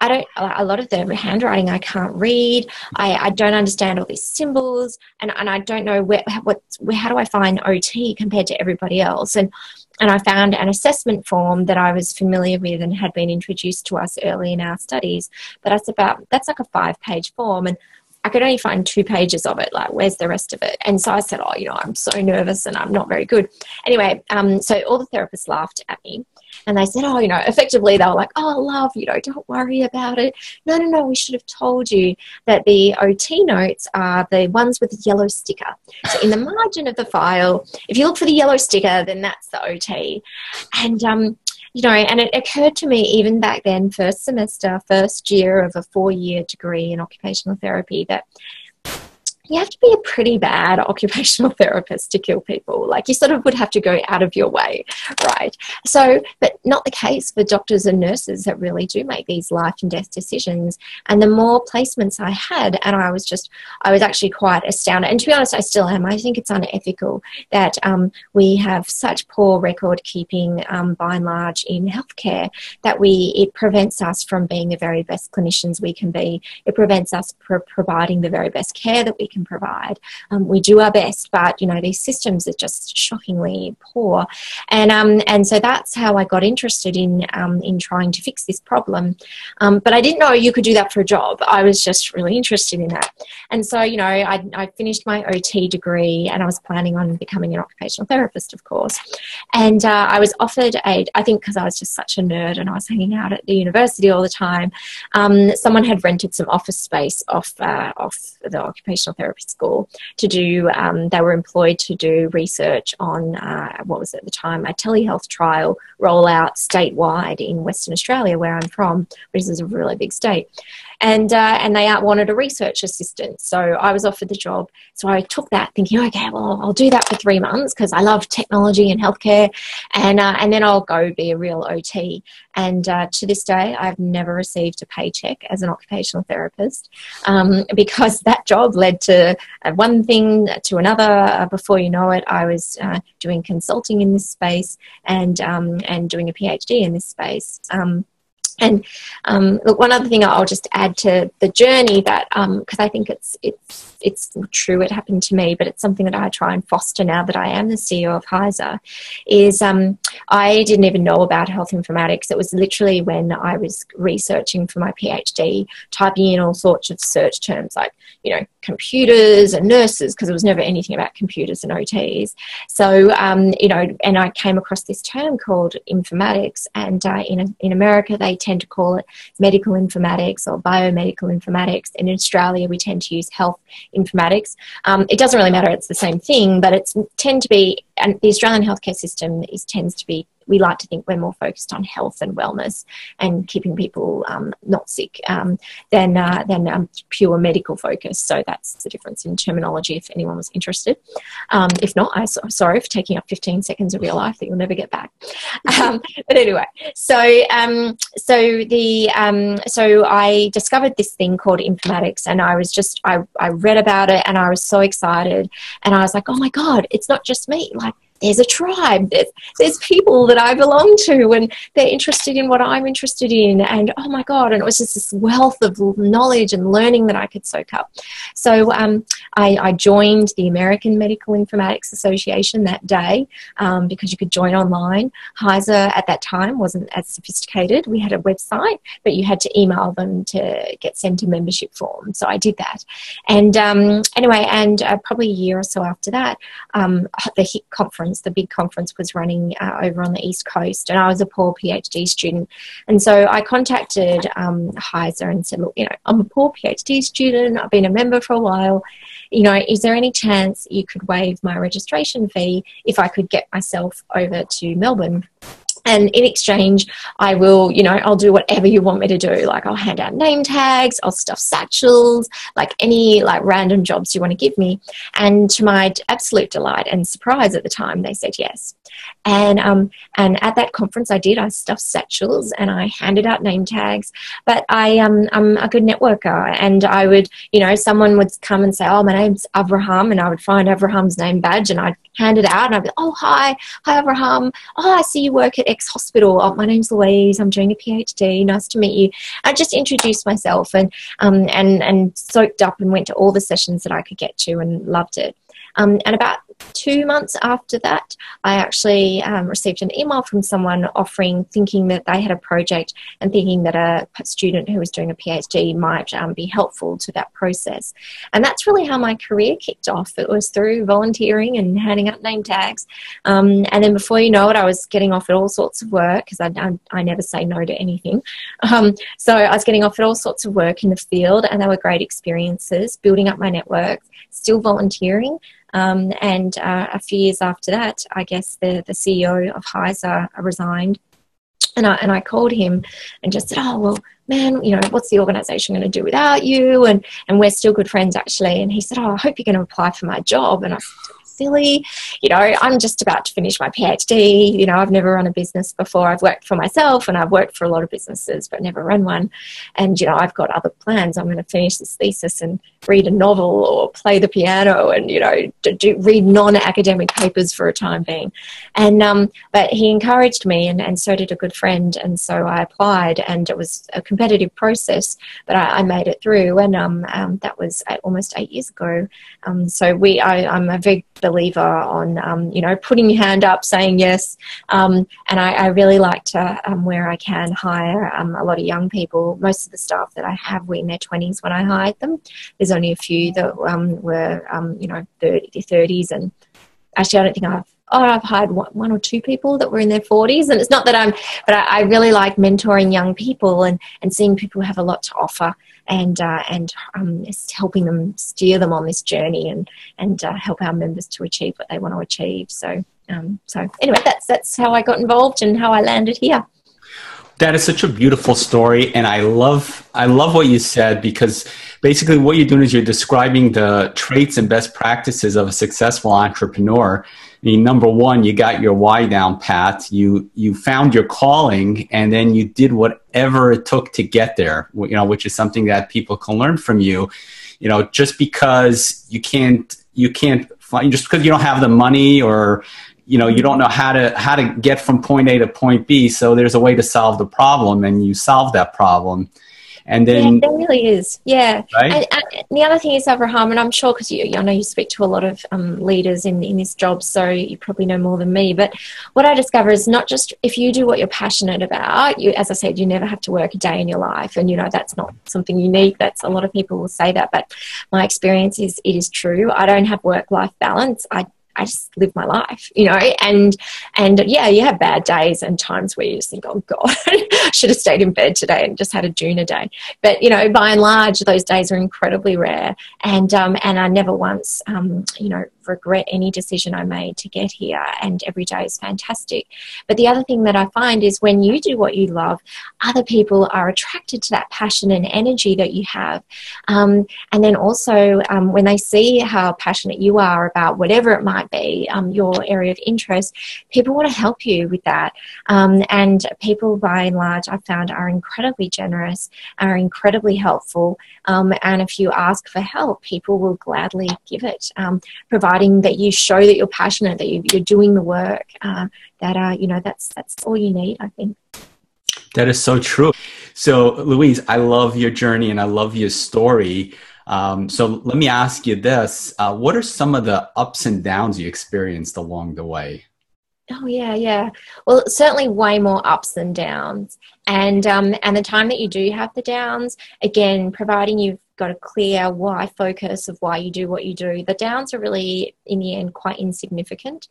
I don't. A lot of the handwriting I can't read. I, I don't understand all these symbols, and, and I don't know where what where, how do I find OT compared to everybody else. And and I found an assessment form that I was familiar with and had been introduced to us early in our studies. But that's about that's like a five page form, and I could only find two pages of it. Like, where's the rest of it? And so I said, oh, you know, I'm so nervous and I'm not very good. Anyway, um, so all the therapists laughed at me and they said, oh, you know, effectively they were like, oh, love, you know, don't worry about it. No, no, no, we should have told you that the OT notes are the ones with the yellow sticker. So in the margin of the file, if you look for the yellow sticker, then that's the OT. And, um, you know, and it occurred to me even back then, first semester, first year of a four year degree in occupational therapy, that you have to be a pretty bad occupational therapist to kill people. Like you sort of would have to go out of your way, right? So, but not the case for doctors and nurses that really do make these life and death decisions. And the more placements I had, and I was just, I was actually quite astounded. And to be honest, I still am. I think it's unethical that um, we have such poor record keeping um, by and large in healthcare that we, it prevents us from being the very best clinicians we can be. It prevents us from providing the very best care that we can can provide. Um, we do our best, but you know these systems are just shockingly poor, and um, and so that's how I got interested in um, in trying to fix this problem. Um, but I didn't know you could do that for a job. I was just really interested in that, and so you know I, I finished my OT degree, and I was planning on becoming an occupational therapist, of course, and uh, I was offered a I think because I was just such a nerd and I was hanging out at the university all the time. Um, someone had rented some office space off uh, off the occupational therapy therapy school to do, um, they were employed to do research on uh, what was at the time a telehealth trial rollout statewide in Western Australia, where I'm from, which is a really big state and uh, and they wanted a research assistant. So I was offered the job. So I took that, thinking, okay, well, I'll do that for three months because I love technology and healthcare, and uh, and then I'll go be a real OT. And uh, to this day, I've never received a paycheck as an occupational therapist um, because that job led to uh, one thing to another. Uh, before you know it, I was uh, doing consulting in this space and um, and doing a PhD in this space. Um, and um, look, one other thing I'll just add to the journey that because um, I think it's it's it's true it happened to me, but it's something that I try and foster now that I am the CEO of HISA. Is um, I didn't even know about health informatics. It was literally when I was researching for my PhD, typing in all sorts of search terms like you know computers and nurses because there was never anything about computers and OTs. So um, you know, and I came across this term called informatics, and uh, in in America they tend to call it medical informatics or biomedical informatics. In Australia, we tend to use health informatics. Um, it doesn't really matter; it's the same thing, but it's tend to be. And the Australian healthcare system is tends to be we like to think we're more focused on health and wellness and keeping people um, not sick um, than, uh, than um, pure medical focus. So that's the difference in terminology if anyone was interested. Um, if not, I'm so, sorry for taking up 15 seconds of your life that you'll never get back. Um, but anyway, so, um, so, the, so I discovered this thing called informatics and I was just, I, I read about it and I was so excited and I was like, oh my God, it's not just me. Like, there's a tribe there's, there's people that i belong to and they're interested in what i'm interested in and oh my god and it was just this wealth of knowledge and learning that i could soak up. So um, I, I, joined the american medical informatics association that day um, because you could join online. HISA at that time wasn't as sophisticated. We had a website but you had to email them to get sent a membership form. So i did that. And um, anyway and uh, probably a year or so after that um, the HIC conference conference, the big conference was running uh, over on the East Coast, and I was a poor PhD student. And so I contacted um, HISA and said, Look, you know, I'm a poor PhD student, I've been a member for a while. You know, is there any chance you could waive my registration fee if I could get myself over to Melbourne? And in exchange i will you know i'll do whatever you want me to do like i'll hand out name tags i'll stuff satchels like any like random jobs you want to give me and to my absolute delight and surprise at the time they said yes and um, and at that conference, I did. I stuffed satchels and I handed out name tags. But I um, I'm a good networker, and I would, you know, someone would come and say, "Oh, my name's Avraham," and I would find Avraham's name badge and I'd hand it out, and I'd be, "Oh, hi, hi, Avraham. Oh, I see you work at X Hospital. Oh, my name's Louise. I'm doing a PhD. Nice to meet you." I just introduced myself and um, and and soaked up and went to all the sessions that I could get to and loved it. Um, and about two months after that, I actually um, received an email from someone offering, thinking that they had a project and thinking that a student who was doing a PhD might um, be helpful to that process. And that's really how my career kicked off. It was through volunteering and handing out name tags. Um, and then before you know it, I was getting off at all sorts of work because I, I, I, never say no to anything. Um, so I was getting off at all sorts of work in the field, and they were great experiences, building up my network, still volunteering. Um, and uh, a few years after that, I guess the, the CEO of HISA resigned. And I, and I called him and just said, Oh, well, man, you know, what's the organization going to do without you? And, and we're still good friends, actually. And he said, Oh, I hope you're going to apply for my job. And I said, silly. You know, I'm just about to finish my PhD. You know, I've never run a business before. I've worked for myself and I've worked for a lot of businesses, but never run one. And, you know, I've got other plans. I'm going to finish this thesis and read a novel or play the piano and, you know, do, read non academic papers for a time being. And, um, but he encouraged me and, and so did a good friend. And so I applied and it was a competitive process, but I, I made it through. And um, um, that was almost eight years ago. Um, so we, I, I'm a very believer on um, you know putting your hand up, saying yes, um, and I, I, really like to um, where I can hire um, a lot of young people. Most of the staff that I have were in their twenties when I hired them. There's only a few that um, were um, you know 30, 30s, and actually I don't think I've oh, I've hired one, or two people that were in their 40s. And it's not that I'm, but I, I, really like mentoring young people and, and seeing people have a lot to offer and uh, and um, helping them steer them on this journey and and uh, help our members to achieve what they want to achieve. So um, so anyway, that's that's how I got involved and how I landed here. That is such a beautiful story, and I love I love what you said because basically what you're doing is you're describing the traits and best practices of a successful entrepreneur mean, number one, you got your why down pat. You you found your calling, and then you did whatever it took to get there. You know, which is something that people can learn from you. You know, just because you can't you can't find just because you don't have the money or you know you don't know how to how to get from point A to point B. So there's a way to solve the problem, and you solve that problem and then yeah, there really is. Yeah. Right? and, and, the other thing is abraham and i'm sure because you i know you speak to a lot of um, leaders in, in this job so you probably know more than me but what i discover is not just if you do what you're passionate about you as i said you never have to work a day in your life and you know that's not something unique that's a lot of people will say that but my experience is it is true. I don't have work life balance. I I just live my life, you know, and and yeah, you have bad days and times where you just think, oh God, I should have stayed in bed today and just had a Juna day. But you know, by and large, those days are incredibly rare, and um, and I never once, um, you know, regret any decision I made to get here, and every day is fantastic. But the other thing that I find is when you do what you love, other people are attracted to that passion and energy that you have. Um, and then also, um, when they see how passionate you are about whatever it might be, um, your area of interest, people want to help you with that. Um, and people, by and large, I've found are incredibly generous, are incredibly helpful. Um, and if you ask for help, people will gladly give it, um, providing that you show that you're passionate, that you, are doing the work. Uh, that uh, you know, that's that's all you need, I think. That is so true. So, Louise, I love your journey and I love your story. Um, so, let me ask you this: uh, What are some of the ups and downs you experienced along the way? Oh yeah, yeah. Well, certainly way more ups than downs, and um, and the time that you do have the downs, again, providing you've got a clear why focus of why you do what you do, the downs are really in the end quite insignificant.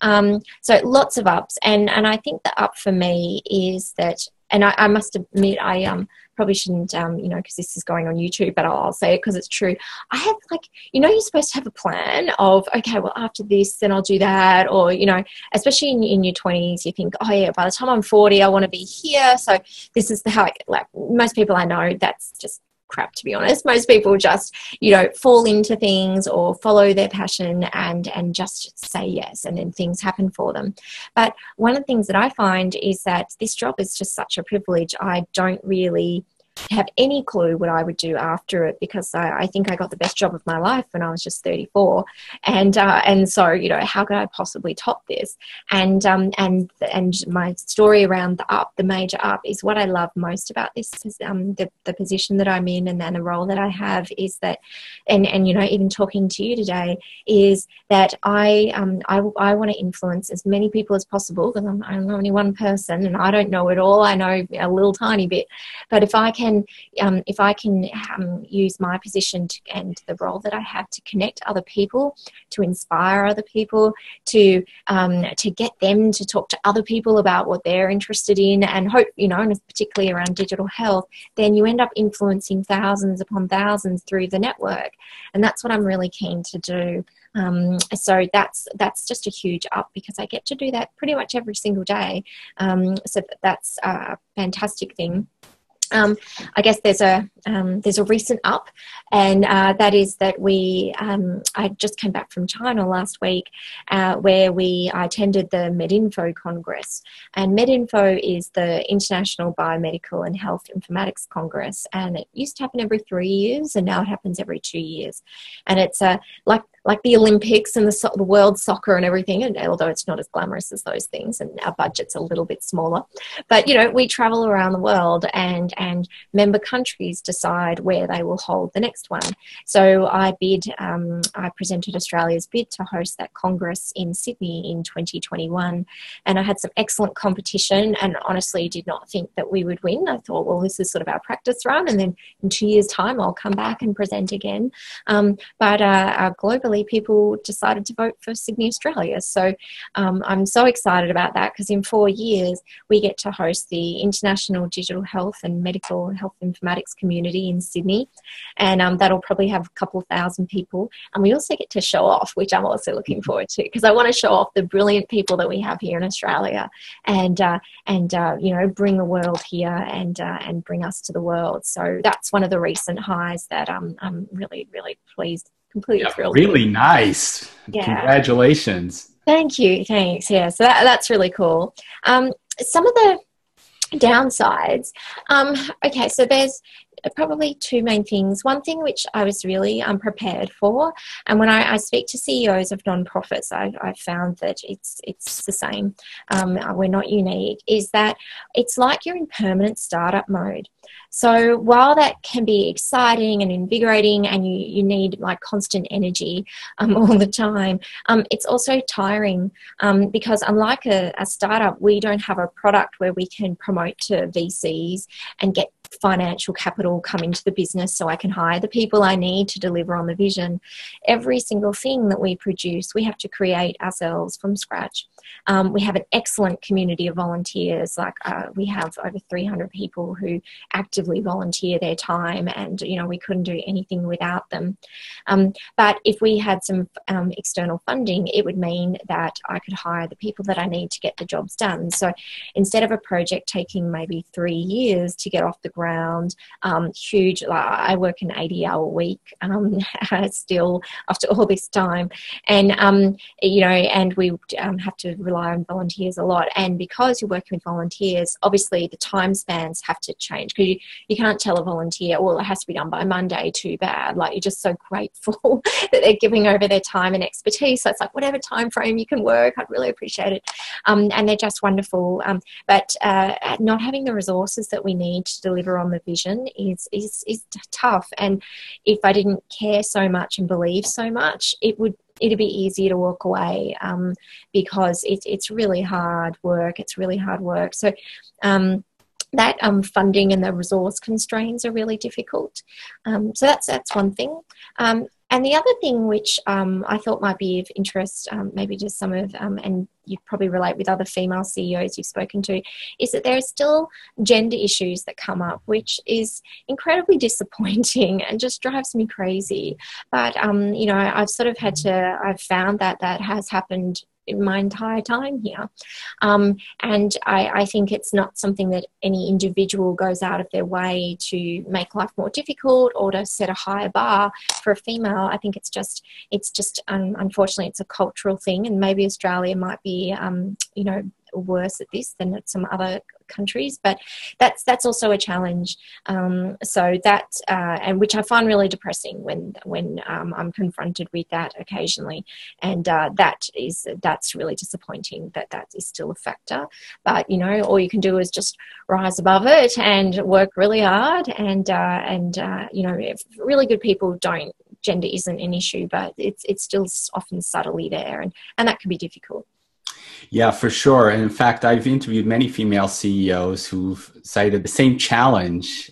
Um, so lots of ups, and and I think the up for me is that and I, I, must admit, I um, probably shouldn't, um, you know, because this is going on YouTube, but I'll, I'll say it because it's true. I have like, you know, you're supposed to have a plan of, okay, well, after this, then I'll do that. Or, you know, especially in, in your 20s, you think, oh, yeah, by the time I'm 40, I want to be here. So this is the how, I, get like, most people I know, that's just crap to be honest. Most people just you know fall into things or follow their passion and and just say yes and then things happen for them. But one of the things that i find is that this job is just such a privilege. I don't really have any clue what I would do after it because I, I think I got the best job of my life when I was just 34, and uh, and so you know how could I possibly top this? And um, and and my story around the up, the major up, is what I love most about this. is Um, the the position that I'm in and then the role that I have is that, and and you know even talking to you today is that I um I I want to influence as many people as possible because I'm, I'm only one person and I don't know it all. I know a little tiny bit, but if I can um, if I can um, use my position to, and the role that I have to connect other people, to inspire other people, to um, to get them to talk to other people about what they're interested in, and hope you know, and particularly around digital health, then you end up influencing thousands upon thousands through the network, and that's what I'm really keen to do. Um, so that's that's just a huge up because I get to do that pretty much every single day. Um, so that's a fantastic thing. Um, I guess there's a um, there's a recent up, and uh, that is that we um, I just came back from China last week, uh, where we I attended the MedInfo Congress, and MedInfo is the International Biomedical and Health Informatics Congress, and it used to happen every three years, and now it happens every two years, and it's a uh, like like the Olympics and the, so- the world soccer and everything. And although it's not as glamorous as those things, and our budget's a little bit smaller, but you know we travel around the world, and and member countries decide where they will hold the next one. So I bid, um, I presented Australia's bid to host that congress in Sydney in 2021, and I had some excellent competition, and honestly did not think that we would win. I thought, well, this is sort of our practice run, and then in two years' time I'll come back and present again. Um, but uh, people decided to vote for Sydney, Australia. So um, I'm so excited about that because in four years we get to host the International Digital Health and Medical Health Informatics Community in Sydney, and um, that'll probably have a couple thousand people. And we also get to show off, which I'm also looking forward to because I want to show off the brilliant people that we have here in Australia, and uh, and uh, you know bring the world here and uh, and bring us to the world. So that's one of the recent highs that um, I'm really really pleased completely yeah, thrilled. Really nice. Yeah. Congratulations. Thank you. Thanks. Yeah. So that, that's really cool. Um, some of the downsides. Um, okay, so there's probably two main things. One thing which I was really unprepared for, and when I, I speak to CEOs of nonprofits, I, I've found that it's it's the same. Um, we're not unique. Is that it's like you're in permanent startup mode. So while that can be exciting and invigorating, and you, you need like constant energy um, all the time, um, it's also tiring um, because unlike a, a startup, we don't have a product where we can promote to VCs and get financial capital come into the business so I can hire the people I need to deliver on the vision. Every single thing that we produce, we have to create ourselves from scratch. Um, we have an excellent community of volunteers. Like uh, we have over 300 people who actively volunteer their time, and you know we couldn't do anything without them. Um, but if we had some um, external funding, it would mean that I could hire the people that I need to get the jobs done. So instead of a project taking maybe three years to get off the ground, um, huge. Like I work an 80 hour week um, still after all this time, and um, you know, and we have to rely on volunteers a lot. And because you're working with volunteers, obviously the time spans have to change because you, you can't tell a volunteer, well, it has to be done by Monday, too bad. Like you're just so grateful that they're giving over their time and expertise. So it's like whatever time frame you can work, I'd really appreciate it. Um, and they're just wonderful. Um, but uh, not having the resources that we need to deliver on the vision is, is, is tough. And if I didn't care so much and believe so much, it would it'd be easier to walk away um, because it's it's really hard work. It's really hard work. So. Um, that um, funding and the resource constraints are really difficult. Um, so that's that's one thing. Um, and the other thing which um, I thought might be of interest, um, maybe to some of, um, and you probably relate with other female CEOs you've spoken to, is that there are still gender issues that come up, which is incredibly disappointing and just drives me crazy. But, um, you know, I've sort of had to, I've found that that has happened my entire time here. Um, and I, I, think it's not something that any individual goes out of their way to make life more difficult or to set a higher bar for a female. I think it's just, it's just, um, unfortunately, it's a cultural thing, and maybe Australia might be, um, you know, worse at this than at some other countries, but that's that's also a challenge. Um, so that uh, and which I find really depressing when when um, I'm confronted with that occasionally, and uh, that is that's really disappointing that that is still a factor. But you know, all you can do is just rise above it and work really hard, and uh, and uh, you know, really good people don't gender isn't an issue, but it's it's still often subtly there, and and that can be difficult. Yeah, for sure. And in fact, I've interviewed many female CEOs who've cited the same challenge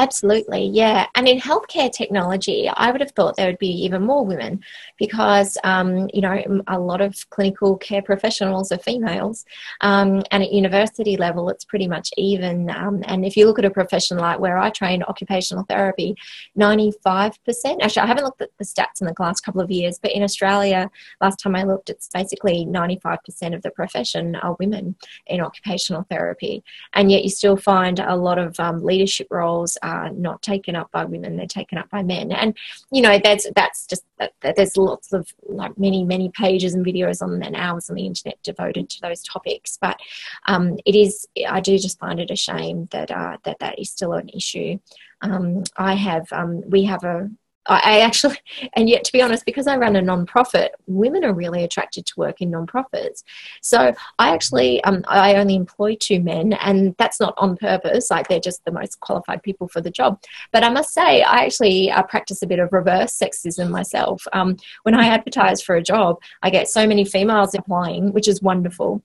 Absolutely, yeah. And in healthcare technology, I would have thought there would be even more women because, um, you know, a lot of clinical care professionals are females. Um, and at university level, it's pretty much even. Um, and if you look at a profession like where I train, occupational therapy, 95%, actually, I haven't looked at the stats in the last couple of years, but in Australia, last time I looked, it's basically 95% of the profession are women in occupational therapy. And yet you still find a lot of um, leadership roles are not taken up by women; they're taken up by men. And you know, that's that's just that, that there's lots of like many many pages and videos on and hours on the internet devoted to those topics. But um, it is, I do just find it a shame that uh, that that is still an issue. Um, I have, um, we have a, I actually, and yet to be honest, because I run a non-profit, women are really attracted to work in non-profits. So I actually, um, I only employ two men, and that's not on purpose. Like they're just the most qualified people for the job. But I must say, I actually uh, practice a bit of reverse sexism myself. Um, when I advertise for a job, I get so many females applying, which is wonderful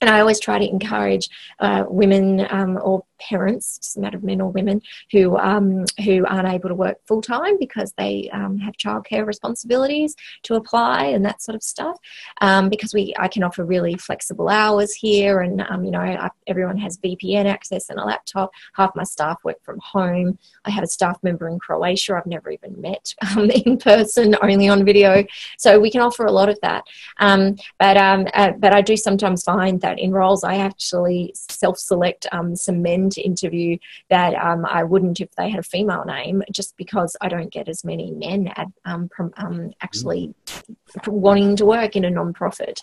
and I always try to encourage uh, women um, or parents, doesn't matter men or women, who um, who aren't able to work full time because they um, have childcare responsibilities to apply and that sort of stuff. Um, because we, I can offer really flexible hours here, and um, you know, I, everyone has VPN access and a laptop. Half my staff work from home. I have a staff member in Croatia I've never even met um, in person, only on video. So we can offer a lot of that. Um, but uh, but I do sometimes find that in roles I actually self-select some men to interview that um, I wouldn't if they had a female name, just because I don't get as many men at, um, um, actually wanting to work in a non-profit.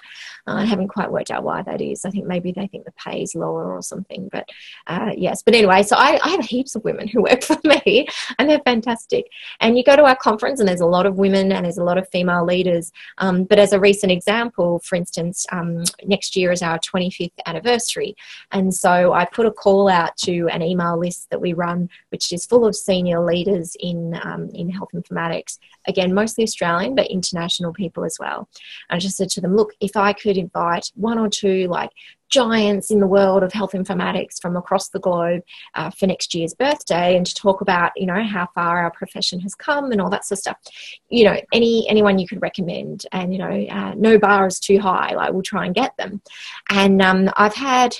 Uh, I haven't quite worked out why that is. I think maybe they think the pay is lower or something. But uh, yes, but anyway, so I, I, have heaps of women who work for me, and they're fantastic. And you go to our conference, and there's a lot of women and there's a lot of female leaders. Um, but as a recent example, for instance, um, next year is our 25th anniversary, and so I put a call out to an email list that we run, which is full of senior leaders in um, in health informatics. Again, mostly Australian, but international people as well. I just said to them, look, if I could invite one or two like giants in the world of health informatics from across the globe uh, for next year's birthday and to talk about you know how far our profession has come and all that sort of stuff you know any anyone you could recommend and you know uh, no bar is too high like we'll try and get them and um, i've had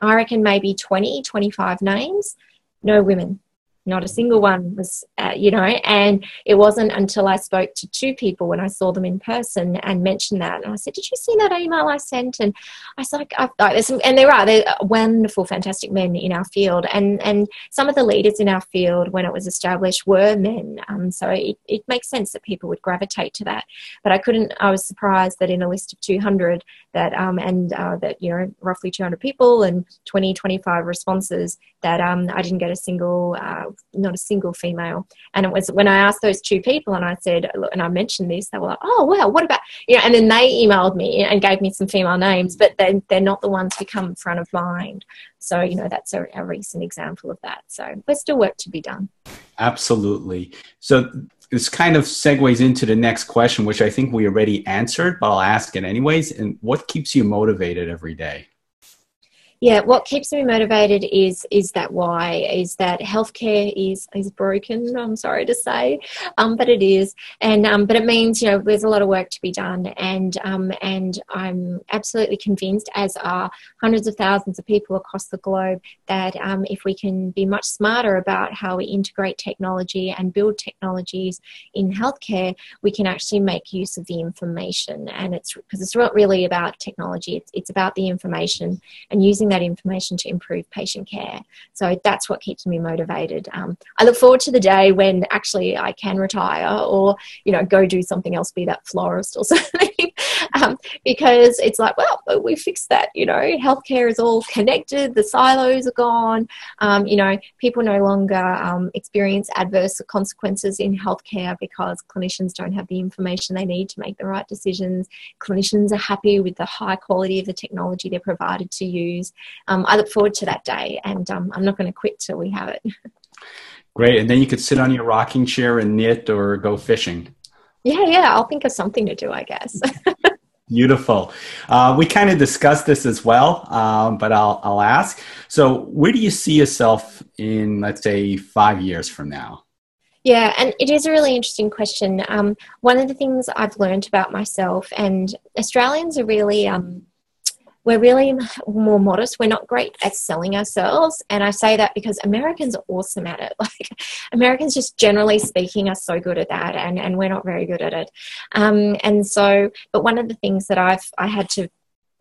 I reckon maybe 20, 25 names, no women not a single one was, uh, you know, and it wasn't until I spoke to two people when I saw them in person and mentioned that. And I said, Did you see that email I sent? And I said, like, there's some, and there are, they're wonderful, fantastic men in our field. And, and some of the leaders in our field when it was established were men. Um, so it, it makes sense that people would gravitate to that. But I couldn't, I was surprised that in a list of 200 that, um, and uh, that, you know, roughly 200 people and 20, 25 responses that um, I didn't get a single, uh, not a single female. And it was when I asked those two people and I said, and I mentioned this, they were like, oh, wow, what about, you know, and then they emailed me and gave me some female names, but they, they're not the ones who come front of mind. So, you know, that's a, a recent example of that. So there's still work to be done. Absolutely. So this kind of segues into the next question, which I think we already answered, but I'll ask it anyways. And what keeps you motivated every day? Yeah, what keeps me motivated is is that why is that healthcare is is broken. I'm sorry to say, um, but it is, and um, but it means you know there's a lot of work to be done, and um, and I'm absolutely convinced, as are hundreds of thousands of people across the globe, that um, if we can be much smarter about how we integrate technology and build technologies in healthcare, we can actually make use of the information, and it's because it's not really about technology; it's it's about the information and using that information to improve patient care. So that's what keeps me motivated. Um, I look forward to the day when actually I can retire or, you know, go do something else, be that florist or something. um, because it's like, well, we fixed that, you know, healthcare is all connected, the silos are gone, um, you know, people no longer um, experience adverse consequences in healthcare because clinicians don't have the information they need to make the right decisions. Clinicians are happy with the high quality of the technology they're provided to use. Um, I look forward to that day, and um, I'm not going to quit till we have it. Great, and then you could sit on your rocking chair and knit or go fishing. Yeah, yeah, I'll think of something to do, I guess. Beautiful. Uh, we kind of discussed this as well, um, but I'll, I'll ask. So, where do you see yourself in, let's say, five years from now? Yeah, and it is a really interesting question. Um, one of the things I've learned about myself, and Australians are really um, we're really more modest. We're not great at selling ourselves. And I say that because Americans are awesome at it. Like Americans just generally speaking are so good at that and, and we're not very good at it. Um, and so, but one of the things that I've, I had to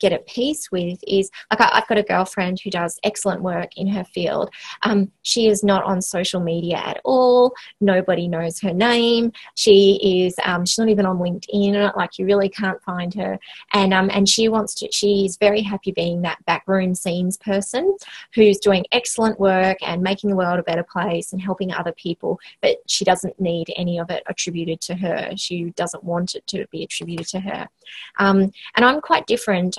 get at peace with is like I, have got a girlfriend who does excellent work in her field. Um, she is not on social media at all. Nobody knows her name. She is um, she's not even on LinkedIn. Like you really can't find her. And um, and she wants to. She's very happy being that backroom scenes person who's doing excellent work and making the world a better place and helping other people. But she doesn't need any of it attributed to her. She doesn't want it to be attributed to her. Um, and I'm quite different.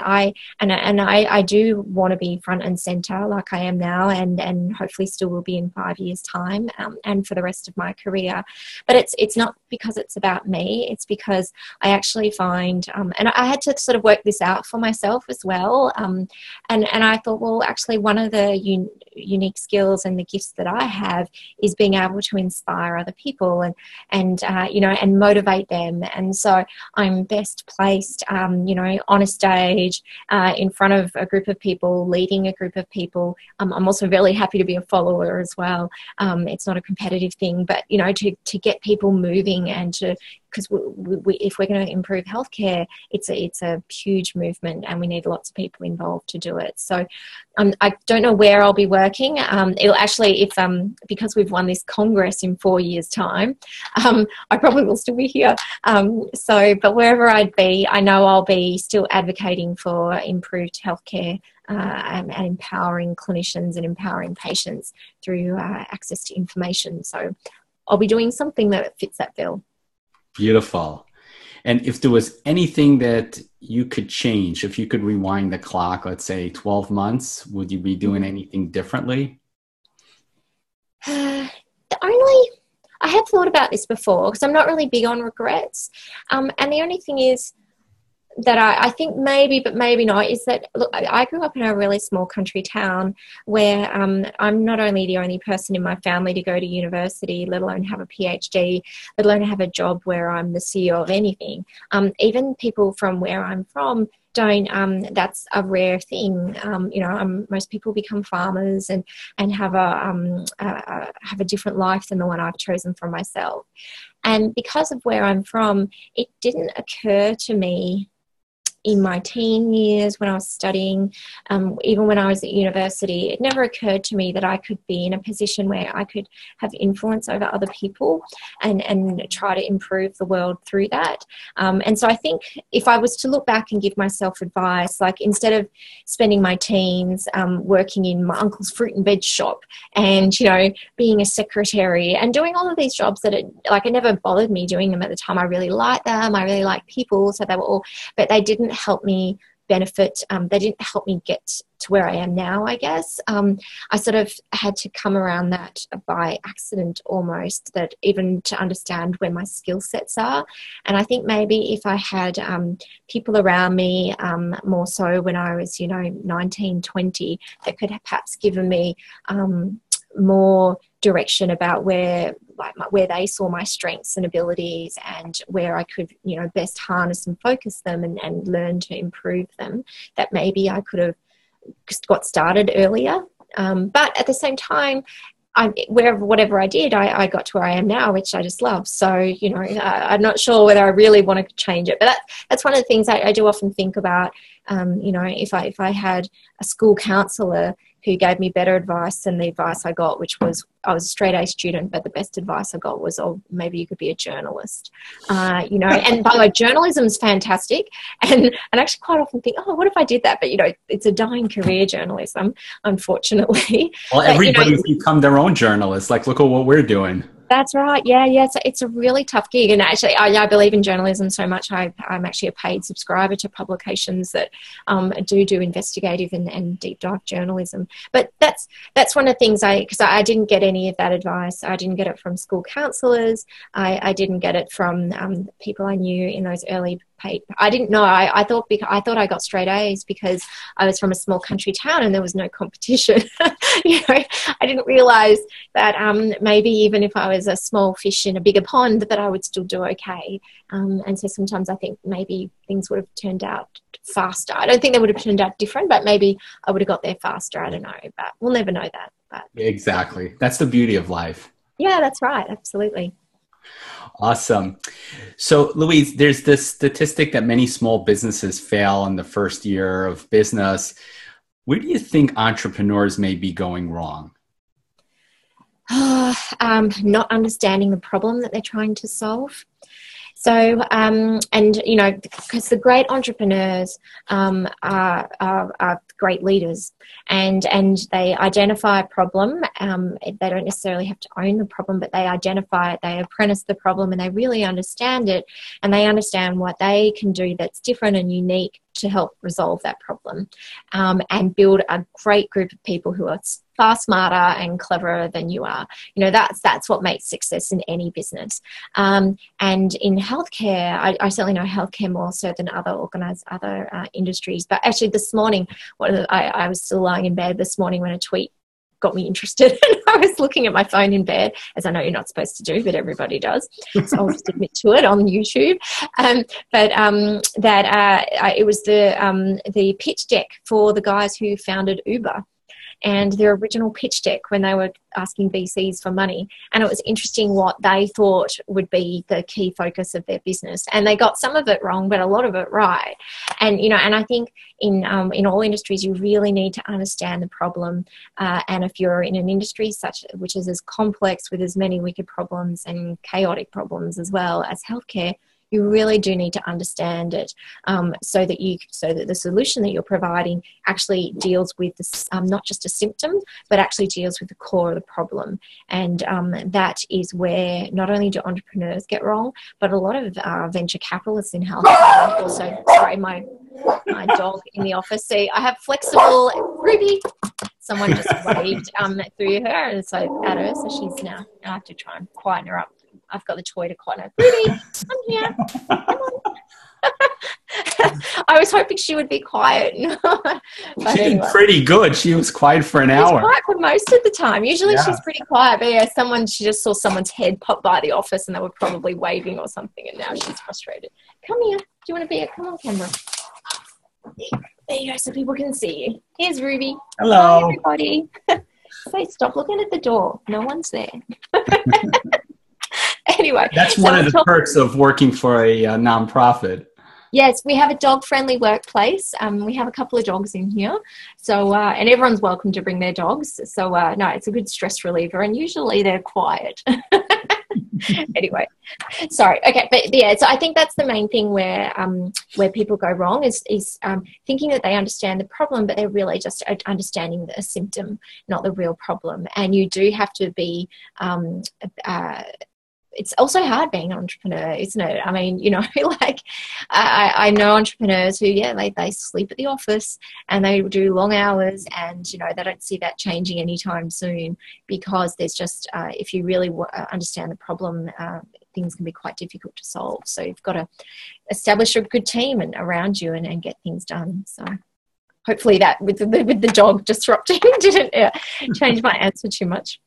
And and I, I do want to be front and center like I am now, and and hopefully still will be in five years' time, um, and for the rest of my career. But it's it's not because it's about me. It's because I actually find, um, and I had to sort of work this out for myself as well. Um, and and I thought, well, actually, one of the un- unique skills and the gifts that I have is being able to inspire other people and and uh, you know and motivate them. And so I'm best placed, um, you know, on a stage uh, in front of a group of people, leading a group of people. Um, I'm also really happy to be a follower as well. Um, it's not a competitive thing, but you know, to, to get people moving and to because we, we, if we're going to improve healthcare, it's a, it's a huge movement and we need lots of people involved to do it. So um, I don't know where I'll be working. Um, it'll actually, if um, because we've won this Congress in four years' time, um, I probably will still be here. Um, so, but wherever I'd be, I know I'll be still advocating for improved healthcare uh, and, and, empowering clinicians and empowering patients through uh, access to information. So I'll be doing something that fits that bill. Beautiful. And if there was anything that you could change, if you could rewind the clock, let's say 12 months, would you be doing anything differently? The only, I have thought about this before because I'm not really big on regrets. Um, and the only thing is, that I, I, think maybe, but maybe not, is that look, I grew up in a really small country town where um, I'm not only the only person in my family to go to university, let alone have a PhD, let alone have a job where I'm the CEO of anything. Um, even people from where I'm from don't um, that's a rare thing um, you know um, most people become farmers and and have a, um, a, have a different life than the one I've chosen for myself and because of where I'm from it didn't occur to me in my teen years when I was studying, um, even when I was at university, it never occurred to me that I could be in a position where I could have influence over other people and, and try to improve the world through that. Um, and so I think if I was to look back and give myself advice, like instead of spending my teens um, working in my uncle's fruit and veg shop and, you know, being a secretary and doing all of these jobs that it, like it never bothered me doing them at the time. I really liked them. I really liked people. So they were all, but they didn't help me benefit. Um, they didn't help me get to where I am now, I guess. Um, I sort of had to come around that by accident almost, that even to understand where my skill sets are. And I think maybe if I had um, people around me um, more so when I was, you know, 19, 20, that could have perhaps given me um, more direction about where like my, where they saw my strengths and abilities and where I could you know best harness and focus them and, and learn to improve them that maybe I could have got started earlier um, but at the same time I, wherever, whatever I did, I, I, got to where I am now, which I just love. So, you know, I, am not sure whether I really want to change it, but that, that's one of the things I, I do often think about. Um, you know, if I if I had a school counselor who gave me better advice than the advice I got, which was I was a straight A student, but the best advice I got was, oh, maybe you could be a journalist. Uh, you know, and by the way, journalism is fantastic. And, and I actually quite often think, oh, what if I did that? But, you know, it's a dying career, journalism, unfortunately. Well, everybody's but, you know, become their own journalist. Like, look at what we're doing. That's right. Yeah, yeah. It's a, it's a really tough gig. And actually, I, I believe in journalism so much. I, am actually a paid subscriber to publications that um, do do investigative and, and, deep dive journalism. But that's that's one of the things I because I, I, didn't get any of that advice. I didn't get it from school counsellors. I, I didn't get it from um, people I knew in those early I didn't know. I, I thought because I thought I got straight A's because I was from a small country town and there was no competition. you know, I didn't realize that um, maybe even if I was a small fish in a bigger pond, that I would still do okay. Um, and so sometimes I think maybe things would have turned out faster. I don't think they would have turned out different, but maybe I would have got there faster. I don't know, but we'll never know that. But exactly, that's the beauty of life. Yeah, that's right. Absolutely. Awesome. So, Louise, there's this statistic that many small businesses fail in the first year of business. Where do you think entrepreneurs may be going wrong? um, not understanding the problem that they're trying to solve. So, um, and you know, because the great entrepreneurs um, are, are, are, great leaders, and and they identify a problem. Um, they don't necessarily have to own the problem, but they identify it. They apprentice the problem, and they really understand it, and they understand what they can do that's different and unique to help resolve that problem, um, and build a great group of people who are far smarter and cleverer than you are. You know, that's that's what makes success in any business. Um, and in healthcare, I, I, certainly know healthcare more so than other organized other uh, industries. But actually, this morning, I, I was still lying in bed this morning when a tweet got me interested. And I was looking at my phone in bed, as I know you're not supposed to do, but everybody does. So I'll just admit to it on YouTube. Um, but um, that uh, it was the um, the pitch deck for the guys who founded Uber and their original pitch deck when they were asking VCs for money. And it was interesting what they thought would be the key focus of their business. And they got some of it wrong, but a lot of it right. And, you know, and I think in, um, in all industries, you really need to understand the problem. Uh, and if you're in an industry such, which is as complex with as many wicked problems and chaotic problems as well as healthcare, you really do need to understand it um, so that you so that the solution that you're providing actually deals with this, um, not just a symptom but actually deals with the core of the problem. And um, that is where not only do entrepreneurs get wrong but a lot of uh, venture capitalists in health also sorry my my dog in the office. See i have flexible ruby. Someone just waved um, through her and so at her so she's now i have to try and quieten her up I've got the toy to corner. Ruby, come here. Come I was hoping she would be quiet. she did pretty good. She was quiet for an she's hour. Quiet for most of the time. Usually yeah. she's pretty quiet. But yeah, someone she just saw someone's head pop by the office and they were probably waving or something, and now she's frustrated. Come here. Do you want to be a come on camera? There you go, so people can see you. Here's Ruby. Hello, Hi, everybody. Say, stop looking at the door. No one's there. anyway, that's so one of the talk- perks of working for a uh, nonprofit. Yes, we have a dog friendly workplace. Um, we have a couple of dogs in here. So, uh, and everyone's welcome to bring their dogs. So, uh, no, it's a good stress reliever, and usually they're quiet. anyway, sorry. Okay, but yeah, so I think that's the main thing where um, where people go wrong is is um, thinking that they understand the problem, but they're really just understanding the symptom, not the real problem. And you do have to be um, uh, it's also hard being an entrepreneur, isn't it? I mean, you know, like I, I know entrepreneurs who, yeah, they, they sleep at the office and they do long hours and, you know, they don't see that changing anytime soon because there's just, uh, if you really w- uh, understand the problem, uh, things can be quite difficult to solve. So you've got to establish a good team and around you and, and get things done. So hopefully that with the, with the dog disrupting didn't uh, change my answer too much.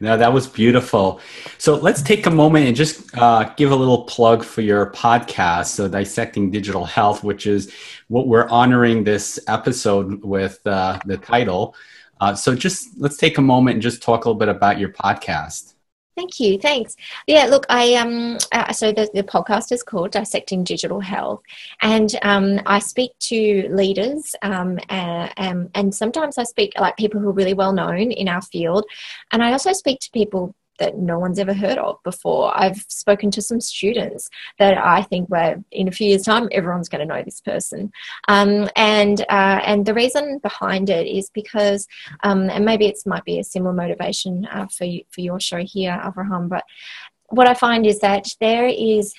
No, that was beautiful. So let's take a moment and just uh, give a little plug for your podcast, so Dissecting Digital Health, which is what we're honoring this episode with uh, the title. Uh, so just let's take a moment and just talk a little bit about your podcast. Thank you. Thanks. Yeah, look, I um uh, so the, the podcast is called Dissecting Digital Health, and um, I speak to leaders um, uh, um, and sometimes I speak like people who are really well known in our field, and I also speak to people that no one's ever heard of before. I've spoken to some students that I think were in a few years' time, everyone's going to know this person. Um, and uh, and the reason behind it is because, um, and maybe it might be a similar motivation uh, for you, for your show here, Avraham. But what I find is that there is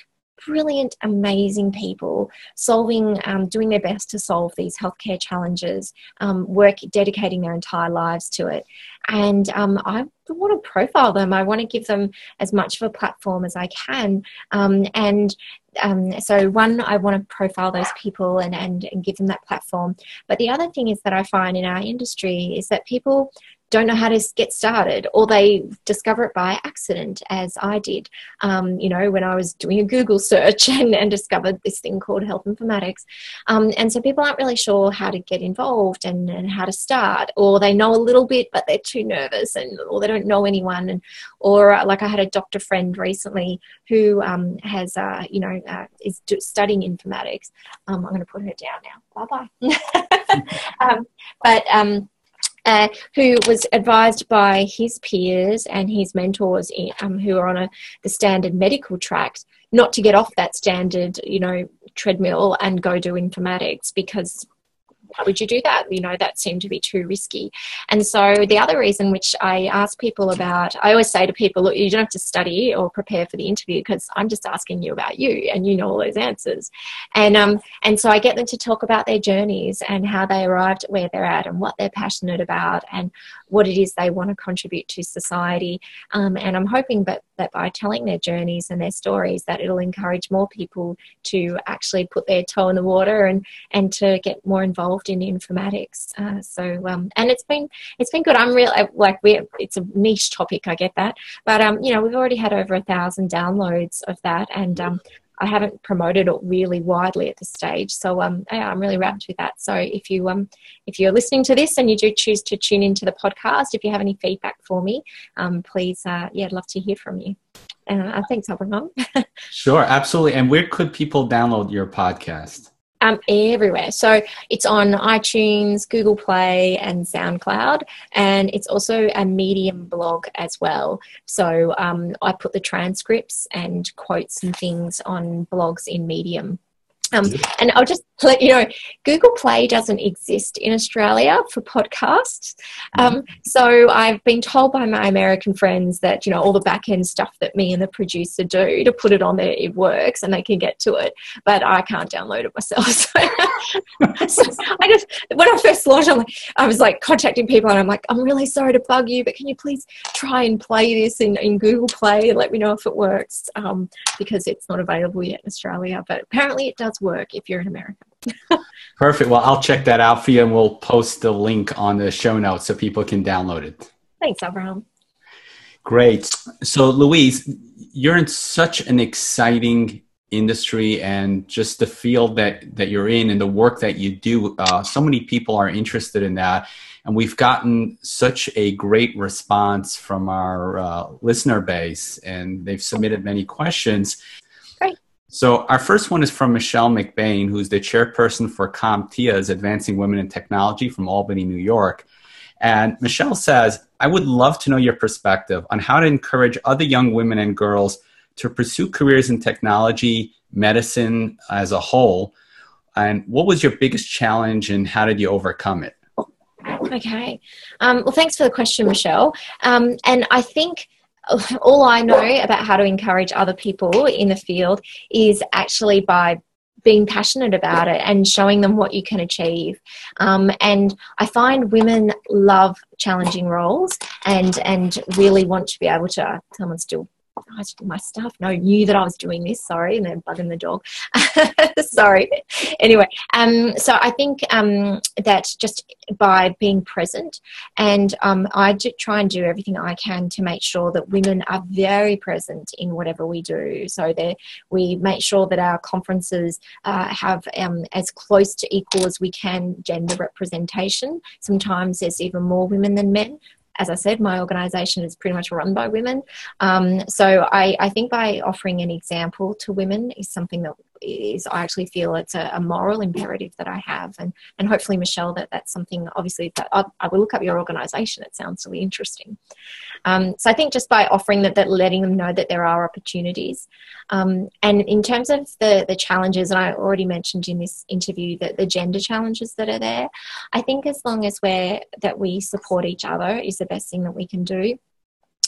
brilliant, amazing people solving, um, doing their best to solve these healthcare challenges, um, work, dedicating their entire lives to it. And um, I want to profile them. I want to give them as much of a platform as I can. Um, and um, so one, I want to profile those people and, and, and give them that platform. But the other thing is that I find in our industry is that people don't know how to get started or they discover it by accident as i did. Um, you know when i was doing a google search and, and discovered this thing called health informatics. Um, and so people aren't really sure how to get involved and, and how to start or they know a little bit but they're too nervous and or they don't know anyone. And or uh, like i had a doctor friend recently who um, has uh, you know uh, is studying informatics. Um, i'm going to put her down now. Bye bye um, but um, uh, who was advised by his peers and his mentors in, um, who are on a, the standard medical track not to get off that standard, you know, treadmill and go do informatics because would you do that? You know, that seemed to be too risky. And so the other reason which I ask people about, I always say to people, look, you don't have to study or prepare for the interview because I'm just asking you about you and you know all those answers. And um and so I get them to talk about their journeys and how they arrived at where they're at and what they're passionate about and what it is they want to contribute to society. Um, and I'm hoping that, that by telling their journeys and their stories that it'll encourage more people to actually put their toe in the water and, and to get more involved in informatics. Uh, so um, and it's been it's been good. I'm really like we it's a niche topic. I get that, but um, you know we've already had over a thousand downloads of that, and um, I haven't promoted it really widely at this stage. So um, yeah, I'm really wrapped with that. So if you um, if you're listening to this and you do choose to tune into the podcast, if you have any feedback for me, um, please uh, yeah, I'd love to hear from you. And uh, thanks, Abraham. sure, absolutely. And where could people download your podcast? Um, everywhere. So it's on iTunes, Google Play, and SoundCloud, and it's also a Medium blog as well. So um, I put the transcripts and quotes and things on blogs in Medium. Um, and I'll just you know, Google Play doesn't exist in Australia for podcasts. Um, mm-hmm. so I've been told by my American friends that, you know, all the back end stuff that me and the producer do to put it on there, it works and they can get to it. But I can't download it myself. So, so I just, when I first launched, I'm like, I was like contacting people and I'm like, I'm really sorry to bug you, but can you please try and play this in, in Google Play and let me know if it works? Um, because it's not available yet in Australia. But apparently it does work if you're in America. Perfect. Well, I'll check that out for you and we'll post the link on the show notes so people can download it. Thanks, Abraham. Great. So, Louise, you're in such an exciting industry and just the field that, that you're in and the work that you do. Uh, so many people are interested in that. And we've gotten such a great response from our uh, listener base, and they've submitted many questions. So our first one is from Michelle McBain, who's the chairperson for CompTIA's Advancing Women in Technology from Albany, New York. And Michelle says, I would love to know your perspective on how to encourage other young women and girls to pursue careers in technology, medicine as a whole. And what was your biggest challenge and how did you overcome it? Okay. Um, well, thanks for the question, Michelle. Um, and I think all I know about how to encourage other people in the field is actually by being passionate about it and showing them what you can achieve. Um, and I find women love challenging roles and and really want to be able to. Someone's still I was my stuff. No, knew that I was doing this. Sorry, and then bugging the dog. sorry. Anyway, um, so I think um, that just by being present, and um, I try and do everything I can to make sure that women are very present in whatever we do. So that we make sure that our conferences uh, have um, as close to equal as we can gender representation. Sometimes there's even more women than men as I said, my organisation is pretty much run by women. Um, so I, I, think by offering an example to women is something that is I actually feel it's a, a, moral imperative that I have, and and hopefully Michelle that that's something obviously that I, I will look up your organisation. It sounds really interesting. Um, so I think just by offering that, that letting them know that there are opportunities, um, and in terms of the the challenges, and I already mentioned in this interview that the gender challenges that are there. I think as long as we're that we support each other is the best thing that we can do.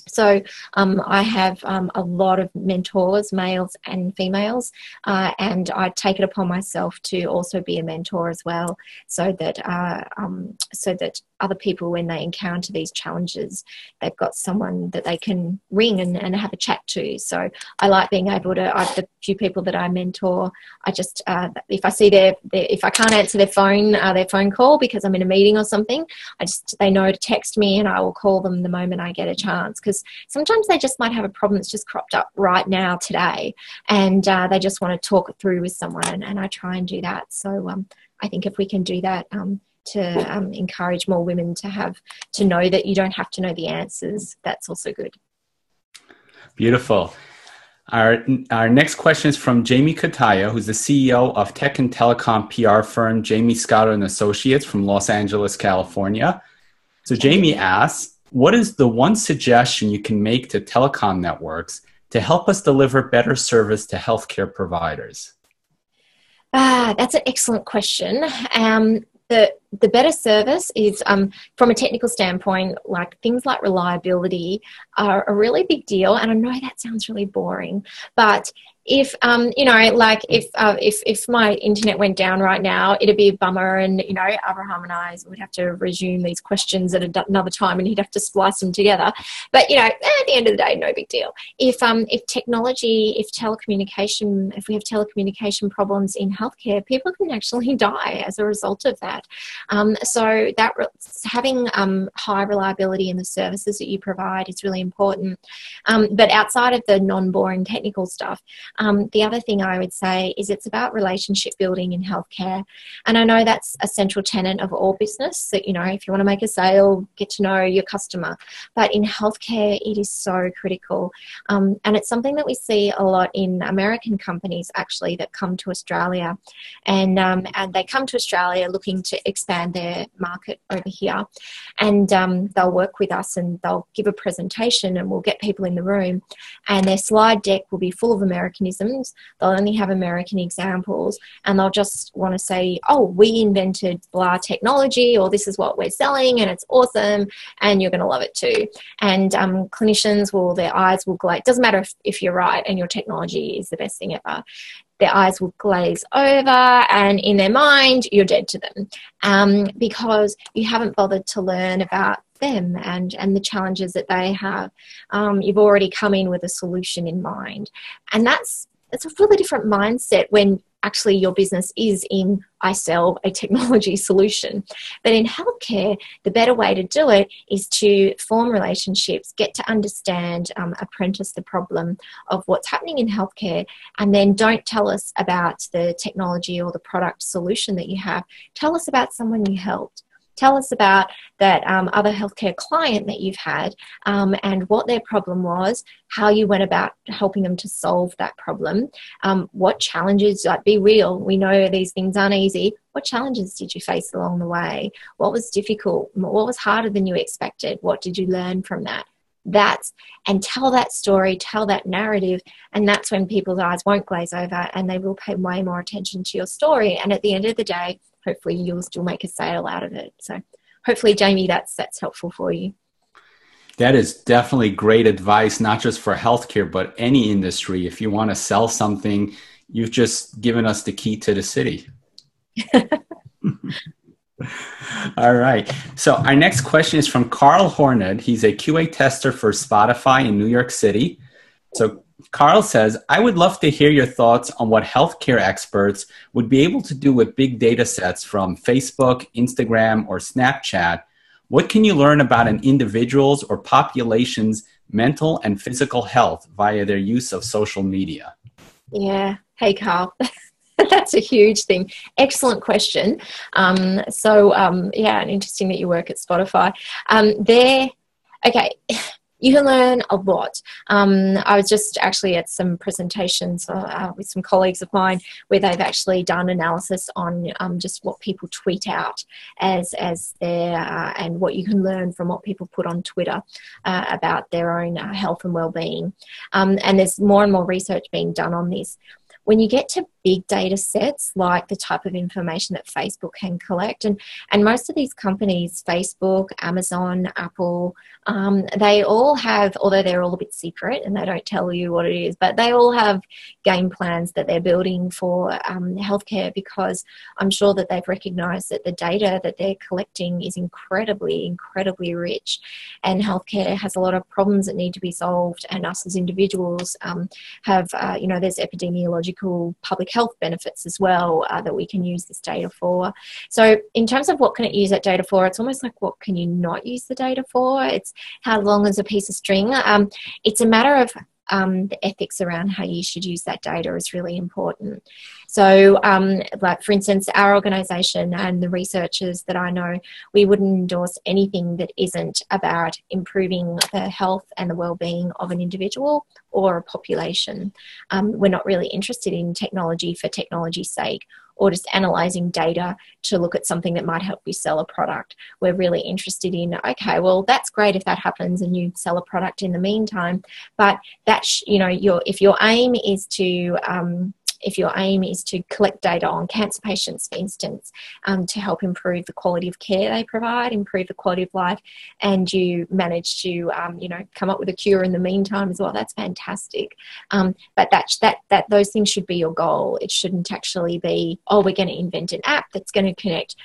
So um, I have um, a lot of mentors, males and females, uh, and I take it upon myself to also be a mentor as well, so that uh, um, so that other people, when they encounter these challenges, they've got someone that they can ring and, and have a chat to. So I like being able to. I've the few people that I mentor. I just uh, if I see their, their, if I can't answer their phone uh, their phone call because I'm in a meeting or something, I just they know to text me and I will call them the moment I get a chance because sometimes they just might have a problem that's just cropped up right now today, and uh, they just want to talk it through with someone, and, and I try and do that. So um, I think if we can do that. Um, to um, encourage more women to have to know that you don't have to know the answers. That's also good. Beautiful. Our, our next question is from Jamie Kataya, who's the CEO of tech and telecom PR firm Jamie Scott and Associates from Los Angeles, California. So Jamie asks, what is the one suggestion you can make to telecom networks to help us deliver better service to healthcare providers? Ah, that's an excellent question. Um, the the better service is um, from a technical standpoint like things like reliability are a really big deal and i know that sounds really boring but if um, you know, like if uh, if if my internet went down right now, it'd be a bummer, and you know, Abraham and I would have to resume these questions at another time, and he'd have to splice them together. But you know, at the end of the day, no big deal. If um if technology, if telecommunication, if we have telecommunication problems in healthcare, people can actually die as a result of that. Um, so that having um, high reliability in the services that you provide is really important. Um, but outside of the non-boring technical stuff. Um, the other thing I would say is it's about relationship building in healthcare. And I know that's a central tenet of all business that, you know, if you want to make a sale, get to know your customer. But in healthcare, it is so critical. Um, and it's something that we see a lot in American companies actually that come to Australia. And, um, and they come to Australia looking to expand their market over here. And um, they'll work with us and they'll give a presentation and we'll get people in the room. And their slide deck will be full of American Americanisms. They'll only have American examples and they'll just want to say, oh, we invented blah technology or this is what we're selling and it's awesome and you're going to love it too. And um, clinicians will, their eyes will glaze. Doesn't matter if, if you're right and your technology is the best thing ever their eyes will glaze over and in their mind you're dead to them um, because you haven't bothered to learn about them and and the challenges that they have um, you've already come in with a solution in mind and that's it's a really different mindset when actually your business is in I sell a technology solution. But in healthcare, the better way to do it is to form relationships, get to understand, um, apprentice the problem of what's happening in healthcare, and then don't tell us about the technology or the product solution that you have. Tell us about someone you helped. Tell us about that um, other healthcare client that you've had um, and what their problem was, how you went about helping them to solve that problem, um, what challenges, like be real, we know these things aren't easy. What challenges did you face along the way? What was difficult? What was harder than you expected? What did you learn from that? That's and tell that story, tell that narrative, and that's when people's eyes won't glaze over and they will pay way more attention to your story. And at the end of the day, hopefully you'll still make a sale out of it. So hopefully, Jamie, that's that's helpful for you. That is definitely great advice, not just for healthcare, but any industry. If you want to sell something, you've just given us the key to the city. All right. So our next question is from Carl Horned. He's a QA tester for Spotify in New York City. So Carl says, I would love to hear your thoughts on what healthcare experts would be able to do with big data sets from Facebook, Instagram, or Snapchat. What can you learn about an individual's or population's mental and physical health via their use of social media? Yeah. Hey, Carl. That's a huge thing. Excellent question. Um, so, um, yeah, and interesting that you work at Spotify. Um, there, okay you can learn a lot. Um, I was just actually at some presentations uh, with some colleagues of mine where they've actually done analysis on um, just what people tweet out as as their uh, and what you can learn from what people put on Twitter uh, about their own uh, health and well-being. Um, and there's more and more research being done on this when you get to big data sets like the type of information that Facebook can collect, and, and most of these companies, Facebook, Amazon, Apple, um, they all have, although they're all a bit secret and they don't tell you what it is, but they all have game plans that they're building for um, healthcare because I'm sure that they've recognized that the data that they're collecting is incredibly, incredibly rich. And healthcare has a lot of problems that need to be solved, and us as individuals um, have, uh, you know, there's epidemiological public health benefits as well uh, that we can use this data for. So, in terms of what can it use that data for, it's almost like what can you not use the data for? It's how long is a piece of string? Um, it's a matter of um, the ethics around how you should use that data is really important. So, um, like for instance, our organisation and the researchers that I know, we wouldn't endorse anything that isn't about improving the health and the well-being of an individual or a population. Um, we're not really interested in technology for technology's sake or just analyzing data to look at something that might help you sell a product. We're really interested in, okay, well, that's great if that happens and you sell a product in the meantime, but that, sh- you know, your, if your aim is to, um, if your aim is to collect data on cancer patients, for instance, um, to help improve the quality of care they provide, improve the quality of life, and you manage to, um, you know, come up with a cure in the meantime as well, that's fantastic. Um, but that, that, that those things should be your goal. It shouldn't actually be, oh, we're going to invent an app that's going to connect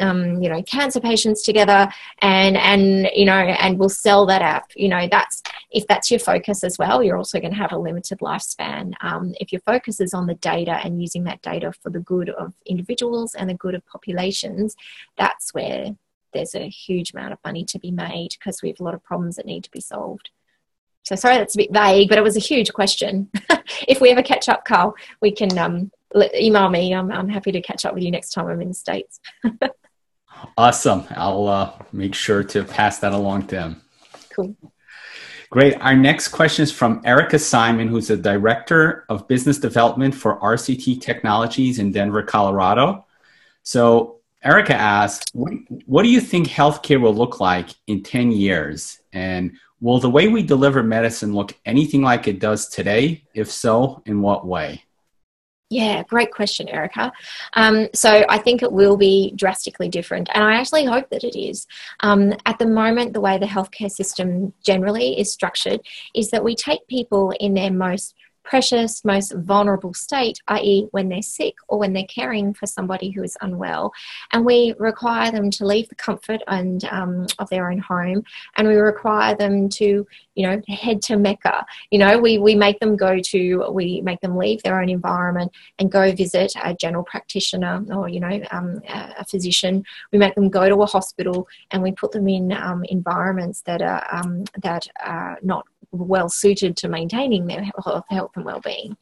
um, you know cancer patients together and and you know and we'll sell that app. You know that's if that's your focus as well you're also going to have a limited lifespan. Um, if your focus is on the data and using that data for the good of individuals and the good of populations that's where there's a huge amount of money to be made because we have a lot of problems that need to be solved. So sorry that's a bit vague but it was a huge question. If we ever catch up carl we can um, email me. I'm, I'm happy to catch up with you next time I'm in the States. awesome. I'll uh, make sure to pass that along to him. Cool. Great. Our next question is from Erica Simon, who's the Director of Business Development for RCT Technologies in Denver, Colorado. So, Erica asks, what, what do you think healthcare will look like in 10 years? And will the way we deliver medicine look anything like it does today? If so, in what way? Yeah, great question, Erica. Um, so I think it will be drastically different, and I actually hope that it is. Um, at the moment, the way the healthcare system generally is structured is that we take people in their most precious, most vulnerable state, i.e., when they're sick or when they're caring for somebody who is unwell. And we require them to leave the comfort and um, of their own home, and we require them to, you know, head to Mecca. You know, we we make them go to, we make them leave their own environment and go visit a general practitioner or you know um, a physician. We make them go to a hospital, and we put them in um, environments that are um, that are not well suited to maintaining their health, health and well-being.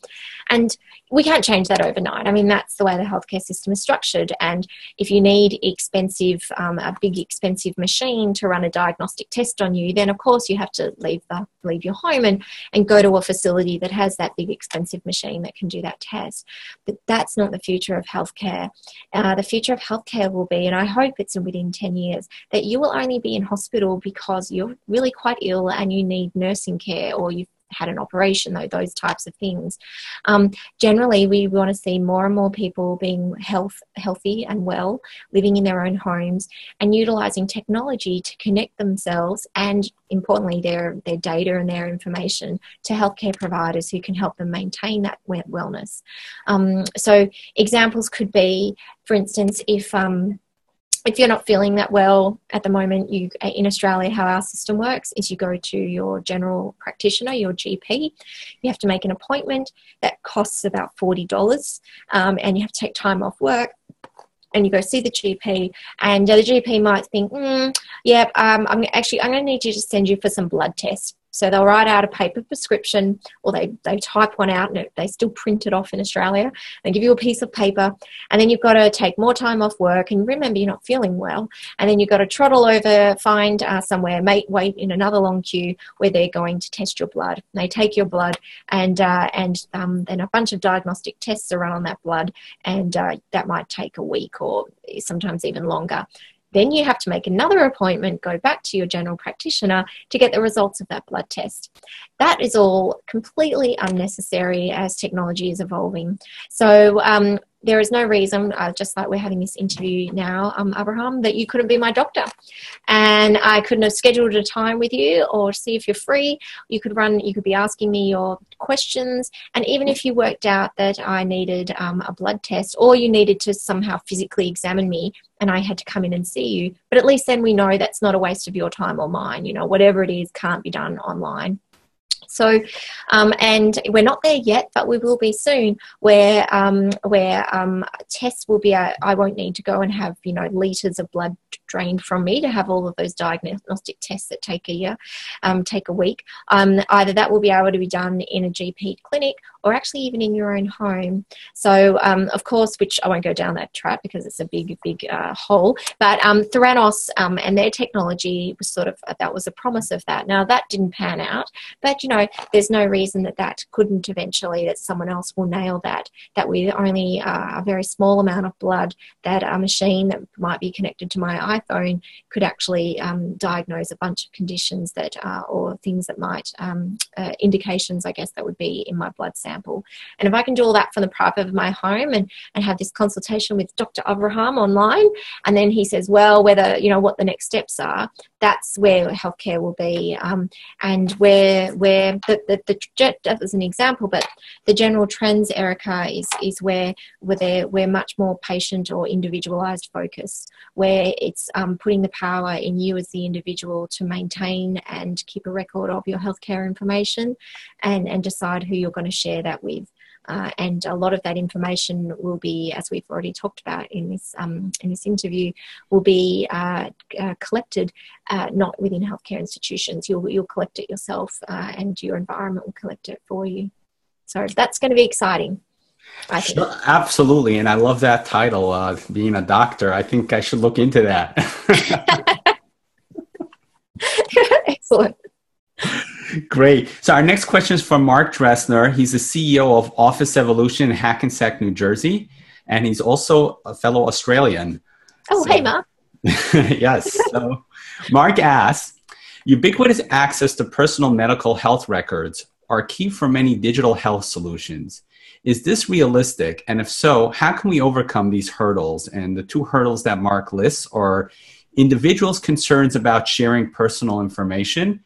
And we can't change that overnight. I mean that's the way the healthcare system is structured. And if you need expensive um, a big expensive machine to run a diagnostic test on you then of course you have to leave the leave your home and and go to a facility that has that big expensive machine that can do that test. But that's not the future of healthcare. Uh, the future of healthcare will be and i hope it's within 10 years that you will only be in hospital because you're really quite ill and you need nursing care or you've had an operation, though, those types of things. Um, generally, we want to see more and more people being health, healthy and well, living in their own homes, and utilizing technology to connect themselves and, importantly, their, their data and their information to healthcare providers who can help them maintain that wellness. Um, so, examples could be, for instance, if um, if you're not feeling that well at the moment, you in Australia, how our system works is you go to your general practitioner, your GP. You have to make an appointment that costs about forty dollars, um, and you have to take time off work and you go see the GP, and the GP might think, mm, "Yeah, um, I'm actually I'm going to need you to send you for some blood tests." So they'll write out a paper prescription or they, they type one out and they still print it off in Australia and give you a piece of paper. And then you've got to take more time off work and remember you're not feeling well. And then you've got to trottle over, find uh, somewhere, mate, wait in another long queue where they're going to test your blood. They take your blood and, uh, and um, then a bunch of diagnostic tests are run on that blood and uh, that might take a week or sometimes even longer. Then you have to make another appointment, go back to your general practitioner to get the results of that blood test. That is all completely unnecessary as technology is evolving. So, um, there is no reason, uh, just like we're having this interview now, um, Abraham, that you couldn't be my doctor. And I couldn't have scheduled a time with you or see if you're free. You could run, you could be asking me your questions. And even if you worked out that I needed um, a blood test or you needed to somehow physically examine me and I had to come in and see you, but at least then we know that's not a waste of your time or mine. You know, whatever it is can't be done online. So, um, and we're not there yet, but we will be soon. Where um, where um, tests will be, a, I won't need to go and have you know liters of blood drained from me to have all of those diagnostic tests that take a year, um, take a week. Um, either that will be able to be done in a GP clinic or actually even in your own home. So, um, of course, which I won't go down that track because it's a big, big uh, hole. But um, Theranos um, and their technology was sort of that was a promise of that. Now that didn't pan out, but you know, there's no reason that that couldn't eventually that someone else will nail that. That with only uh, a very small amount of blood, that a machine that might be connected to my iPhone could actually um, diagnose a bunch of conditions that uh, or things that might um, uh, indications, I guess, that would be in my blood sample. And if I can do all that from the private of my home and, and have this consultation with Dr. Avraham online, and then he says, well, whether, you know, what the next steps are, that's where healthcare will be. Um, and where, where the, the, the, that was an example, but the general trends, Erica, is, is where, where we're much more patient or individualized focus, where it's um, putting the power in you as the individual to maintain and keep a record of your healthcare information and, and decide who you're going to share that with. Uh, and a lot of that information will be, as we've already talked about in this um, in this interview, will be uh, uh, collected uh, not within healthcare institutions. You'll you'll collect it yourself, uh, and your environment will collect it for you. So that's going to be exciting. Sure, absolutely, and I love that title, uh, being a doctor. I think I should look into that. Excellent. Great. So our next question is from Mark Dressner. He's the CEO of Office Evolution in Hackensack, New Jersey, and he's also a fellow Australian. Oh, so, hey, Mark. yes. So Mark asks, ubiquitous access to personal medical health records are key for many digital health solutions. Is this realistic? And if so, how can we overcome these hurdles? And the two hurdles that Mark lists are individuals' concerns about sharing personal information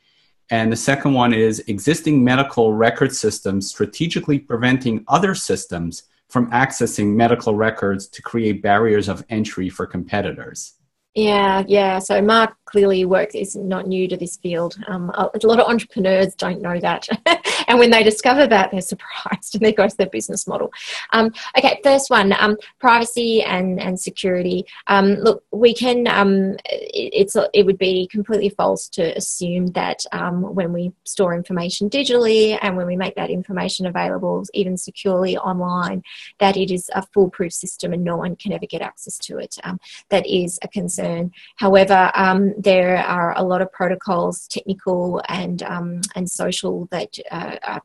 and the second one is existing medical record systems strategically preventing other systems from accessing medical records to create barriers of entry for competitors. Yeah, yeah. So Mark clearly work is not new to this field. Um, a lot of entrepreneurs don't know that, and when they discover that, they're surprised and they go to their business model. Um, okay, first one: um, privacy and and security. Um, look, we can. Um, it, it's it would be completely false to assume that um, when we store information digitally and when we make that information available, even securely online, that it is a foolproof system and no one can ever get access to it. that is a concern concern. However, um, there are a lot of protocols, technical and um, and social, that uh, are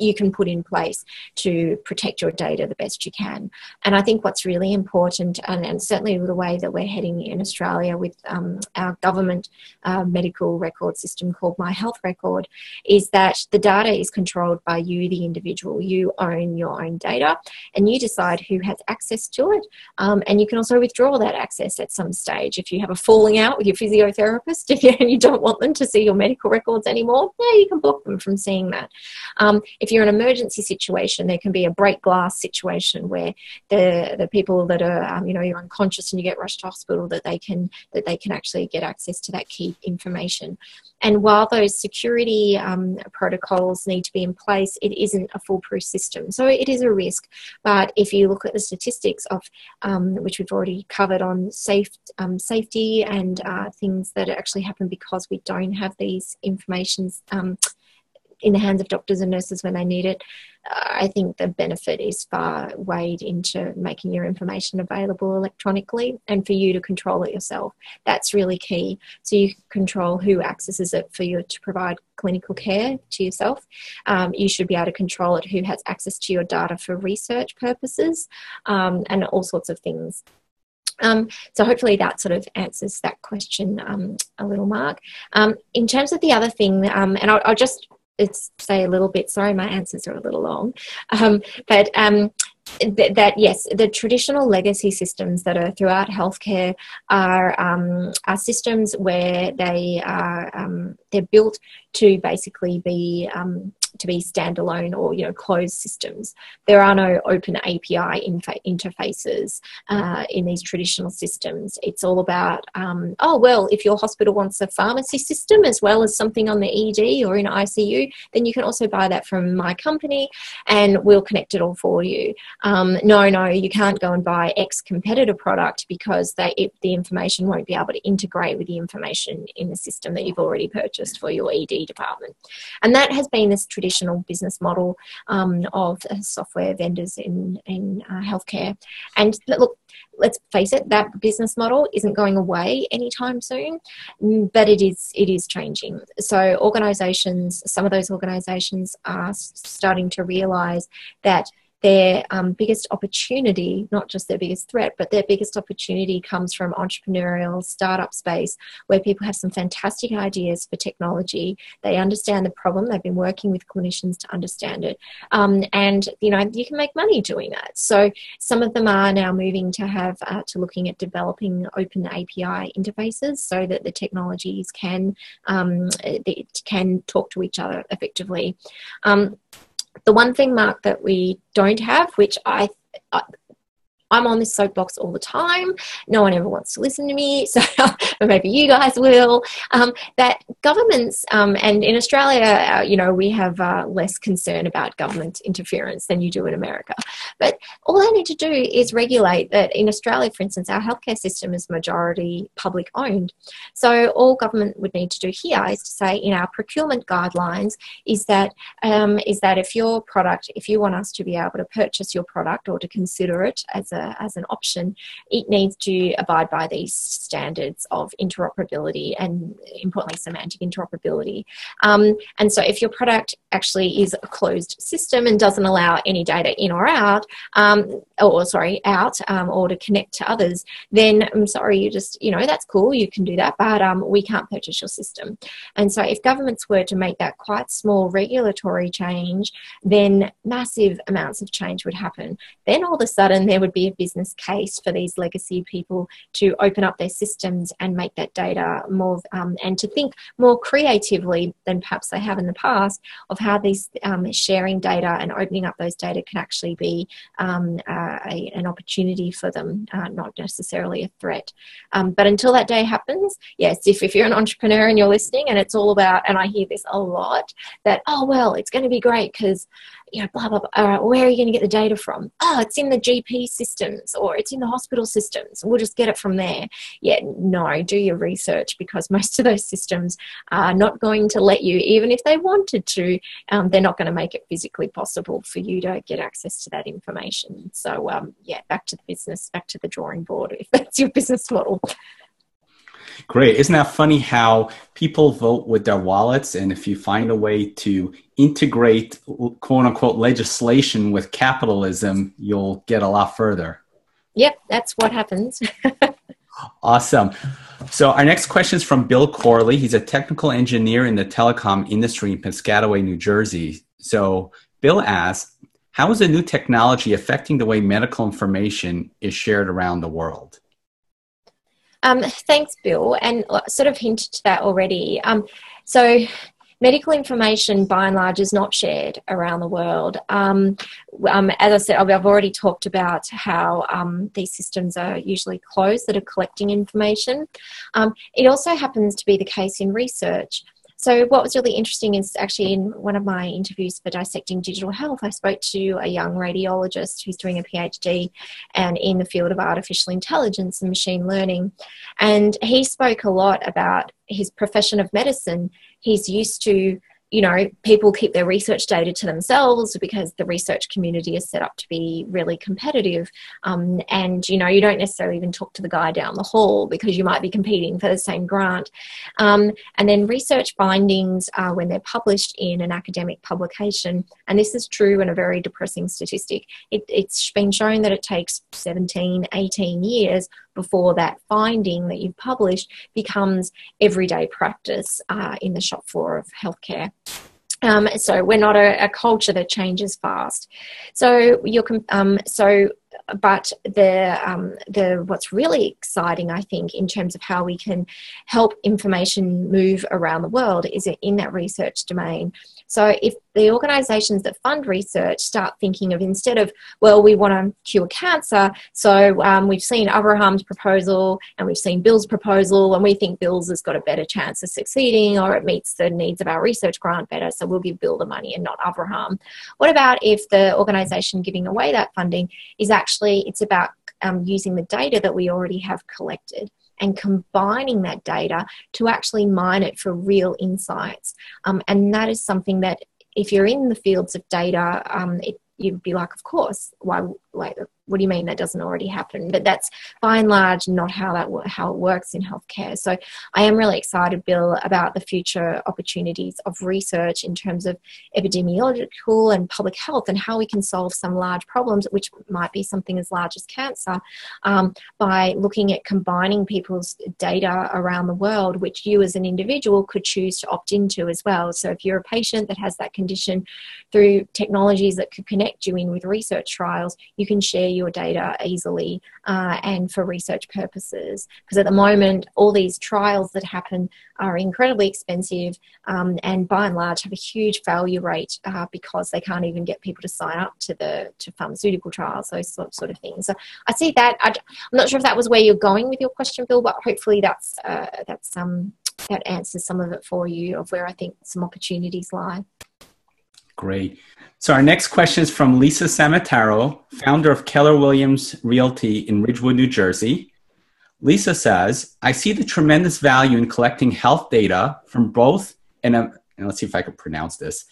you can put in place to protect your data the best you can. And I think what's really important, and, and certainly the way that we're heading in Australia with um, our government uh, medical record system called My Health Record, is that the data is controlled by you, the individual. You own your own data and you decide who has access to it. Um, and you can also withdraw that access at some stage. If you have a falling out with your physiotherapist and you don't want them to see your medical records anymore, yeah, you can block them from seeing that. Um, Um, if you're in an emergency situation, there can be a break glass situation where the the people that are um, you know you're unconscious and you get rushed to hospital that they can that they can actually get access to that key information. And while those security um, protocols need to be in place, it isn't a foolproof system. So it is a risk. But if you look at the statistics of um, which we've already covered on safe um, safety and uh, things that actually happen because we don't have these informations um, in the hands of doctors and nurses when they need it. I think the benefit is far weighed into making your information available electronically and for you to control it yourself. That's really key. So you control who accesses it for you to provide clinical care to yourself. Um, you should be able to control it who has access to your data for research purposes um, and all sorts of things. Um, so hopefully that sort of answers that question um, a little, Mark. Um, in terms of the other thing, um, and I'll, I'll, just it's say a little bit. Sorry, my answers are a little long, um, but um, th- that yes, the traditional legacy systems that are throughout healthcare are um, are systems where they are um, they're built to basically be um, to be standalone or you know closed systems. There are no open API infa- interfaces uh, in these traditional systems. It's all about um, oh well, if your hospital wants a pharmacy system as well as something on the ED or in ICU, then you can also buy that from my company, and we'll connect it all for you. Um, no, no, you can't go and buy X competitor product because they it, the information won't be able to integrate with the information in the system that you've already purchased for your ED department, and that has been this traditional traditional business model um, of uh, software vendors in, in uh, healthcare. And look, let's face it, that business model isn't going away anytime soon, mm, but it is it is changing. So organisations, some of those organisations are starting to realise that their um, biggest opportunity, not just their biggest threat, but their biggest opportunity comes from entrepreneurial startup space where people have some fantastic ideas for technology. They understand the problem. They've been working with clinicians to understand it. Um, and, you know, you can make money doing that. So some of them are now moving to have, uh, to looking at developing open API interfaces so that the technologies can, um, can talk to each other effectively. Um, the one thing, Mark, that we don't have, which I, I'm on this soapbox all the time. No one ever wants to listen to me, so maybe you guys will. Um, that governments, um, and in Australia, uh, you know, we have uh, less concern about government interference than you do in America. But all they need to do is regulate that. In Australia, for instance, our healthcare system is majority public owned. So all government would need to do here is to say in our procurement guidelines is that um, is that if your product, if you want us to be able to purchase your product or to consider it as a a, as an option, it needs to abide by these standards of interoperability and importantly semantic interoperability. Um, and so if your product actually is a closed system and doesn't allow any data in or out, um, or sorry, out um, or to connect to others, then I'm sorry, you just, you know, that's cool, you can do that, but um, we can't purchase your system. And so if governments were to make that quite small regulatory change, then massive amounts of change would happen. Then all of a sudden there would be business case for these legacy people to open up their systems and make that data more um, and to think more creatively than perhaps they have in the past of how these um, sharing data and opening up those data can actually be um, a, an opportunity for them, uh, not necessarily a threat. Um, but until that day happens, yes, if, if you're an entrepreneur and you're listening and it's all about, and I hear this a lot, that, oh, well, it's going to be great because you know, blah, blah, blah. All right, where are you going to get the data from? Oh, it's in the GP systems or it's in the hospital systems. We'll just get it from there. Yeah, no, do your research because most of those systems are not going to let you, even if they wanted to, um, they're not going to make it physically possible for you to get access to that information. So, um, yeah, back to the business, back to the drawing board if that's your business model. Great. Isn't that funny how people vote with their wallets? And if you find a way to integrate quote unquote legislation with capitalism, you'll get a lot further. Yep, that's what happens. awesome. So, our next question is from Bill Corley. He's a technical engineer in the telecom industry in Piscataway, New Jersey. So, Bill asks, how is the new technology affecting the way medical information is shared around the world? Um, thanks, Bill, and sort of hinted to that already. Um, so medical information by and large is not shared around the world. Um, um, as I said, I've already talked about how um, these systems are usually closed that are collecting information. Um, it also happens to be the case in research. So, what was really interesting is actually in one of my interviews for Dissecting Digital Health, I spoke to a young radiologist who's doing a PhD and in the field of artificial intelligence and machine learning. And he spoke a lot about his profession of medicine. He's used to you know, people keep their research data to themselves because the research community is set up to be really competitive. Um, and, you know, you don't necessarily even talk to the guy down the hall because you might be competing for the same grant. Um, and then research findings, uh, when they're published in an academic publication, and this is true and a very depressing statistic, it, it's been shown that it takes 17, 18 years before that finding that you've published becomes everyday practice uh, in the shop floor of healthcare. Um, so we're not a, a, culture that changes fast. So you're um, so but the um, the what's really exciting, I think, in terms of how we can help information move around the world is in that research domain. So if the organisations that fund research start thinking of instead of well, we want to cure cancer, so um, we've seen Abraham's proposal and we've seen Bill's proposal, and we think Bill's has got a better chance of succeeding or it meets the needs of our research grant better, so we'll give Bill the money and not Abraham. What about if the organisation giving away that funding is actually it's about um, using the data that we already have collected and combining that data to actually mine it for real insights. Um, and that is something that, if you're in the fields of data, um, it, you'd be like, of course, why, like, what do you mean that doesn't already happen? But that's by and large not how that how it works in healthcare. So I am really excited, Bill, about the future opportunities of research in terms of epidemiological and public health and how we can solve some large problems, which might be something as large as cancer, um, by looking at combining people's data around the world, which you as an individual could choose to opt into as well. So if you're a patient that has that condition, through technologies that could connect you in with research trials, you can share your data easily uh, and for research purposes. Because at the moment, all these trials that happen are incredibly expensive um, and by and large have a huge failure rate uh, because they can't even get people to sign up to the to pharmaceutical trials, those sort, sort of things. So I see that. I, am not sure if that was where you're going with your question, Bill, but hopefully that's uh, that's um, that answers some of it for you of where I think some opportunities lie. Great. So our next question is from Lisa Samataro, founder of Keller Williams Realty in Ridgewood, New Jersey. Lisa says, I see the tremendous value in collecting health data from both an, and let's see if I can pronounce this,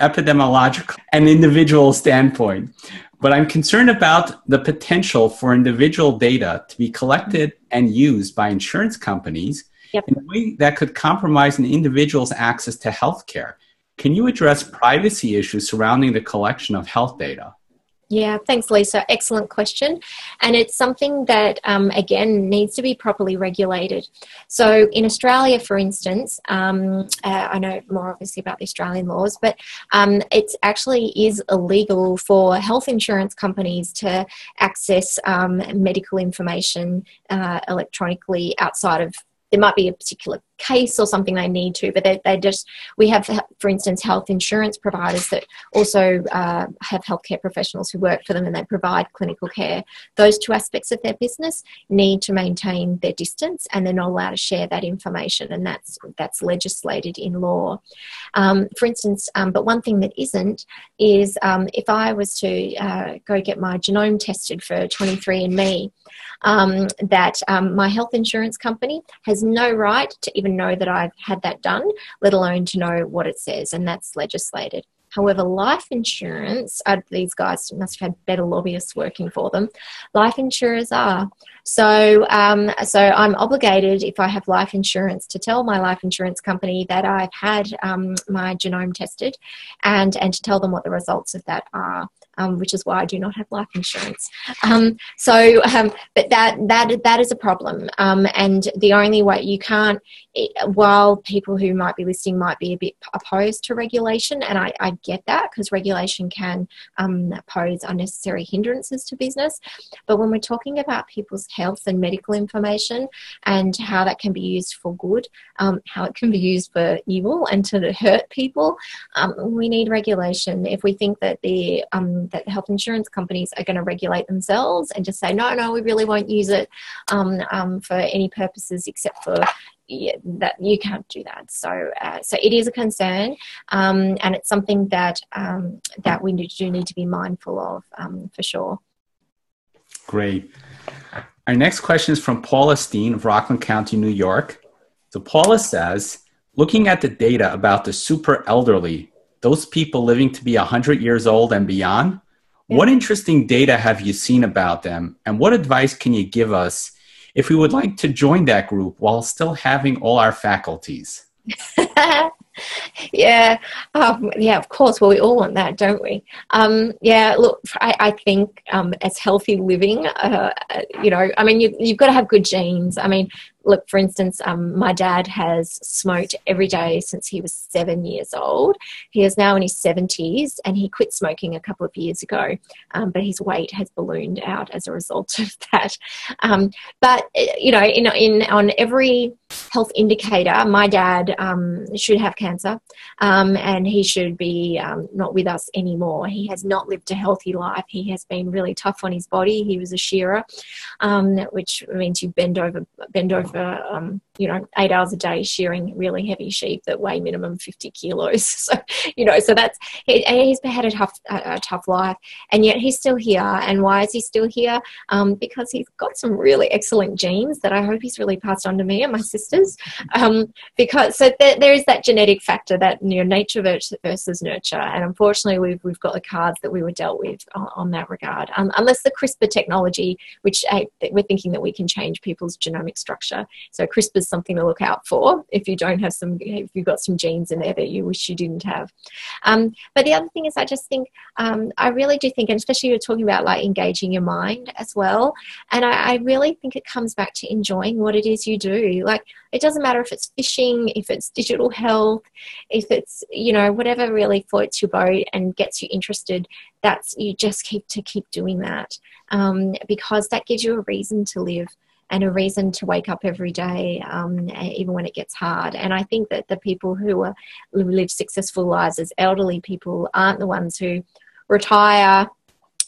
epidemiological and individual standpoint. But I'm concerned about the potential for individual data to be collected and used by insurance companies yep. in a way that could compromise an individual's access to health care. Can you address privacy issues surrounding the collection of health data? Yeah, thanks, Lisa. Excellent question. And it's something that, um, again, needs to be properly regulated. So, in Australia, for instance, um, uh, I know more obviously about the Australian laws, but um, it actually is illegal for health insurance companies to access um, medical information uh, electronically outside of there might be a particular case or something they need to, but they, they just, we have, for instance, health insurance providers that also uh, have healthcare professionals who work for them and they provide clinical care. Those two aspects of their business need to maintain their distance and they're not allowed to share that information, and that's, that's legislated in law. Um, for instance, um, but one thing that isn't is um, if I was to uh, go get my genome tested for 23andMe, um, that um, my health insurance company has no right to even even know that I've had that done, let alone to know what it says, and that's legislated. However, life insurance, uh, these guys must have had better lobbyists working for them. Life insurers are. So, um, so I'm obligated, if I have life insurance, to tell my life insurance company that I've had um, my genome tested and, and to tell them what the results of that are um, which is why I do not have life insurance. Um, so, um, but that that that is a problem, um, and the only way you can't, it, while people who might be listening might be a bit opposed to regulation, and I, I get that because regulation can um, pose unnecessary hindrances to business. But when we're talking about people's health and medical information and how that can be used for good, um, how it can be used for evil and to hurt people, we need regulation. If we think that the that health insurance companies are going to regulate themselves and just say no, no, we really won't use it um, um, for any purposes except for yeah, that you can't do that. So, uh, so it is a concern, um, and it's something that um, that we do need to be mindful of um, for sure. Great. Our next question is from Paula Steen of Rockland County, New York. So Paula says, looking at the data about the super elderly, those people living to be 100 years old and beyond, yeah. what interesting data have you seen about them, and what advice can you give us? if we would like to join that group while still having all our faculties. yeah, um, yeah, of course. Well, we all want that, don't we? Um, yeah, look, I, I think um, as healthy living, uh, you know, I mean, you, you've got to have good genes. I mean, look, for instance, um, my dad has smoked every day since he was seven years old. He is now in his 70s and he quit smoking a couple of years ago, um, but his weight has ballooned out as a result of that. Um, but, you know, in, in, on every health indicator, my dad um, should have cancer um, and he should be um, not with us anymore. He has not lived a healthy life. He has been really tough on his body. He was a shearer, which means you bend over, bend over for um, you know eight hours a day shearing really heavy sheep that weigh minimum 50 kilos. So you know so that's he, he's had a tough a, a, tough life and yet he's still here. And why is he still here? Um, because he's got some really excellent genes that i hope he's really passed on to me and my sisters. Um, because so there, there is that genetic factor that you know nature versus nurture. And unfortunately we've, we've got the cards that we were dealt with on, on that regard. Um, unless the crispr technology which we're thinking that we can change people's genomic structure. So CRISPR is something to look out for if you don't have some, if you've got some genes in there that you wish you didn't have. Um, but the other thing is, I just think, um, I really do think, and especially you're talking about like engaging your mind as well. And I, I really think it comes back to enjoying what it is you do. Like it doesn't matter if it's fishing, if it's digital health, if it's, you know, whatever really floats your boat and gets you interested that's you just keep to keep doing that um, because that gives you a reason to live and a reason to wake up every day, um, even when it gets hard. And I think that the people who, are, live successful lives as elderly people aren't the ones who retire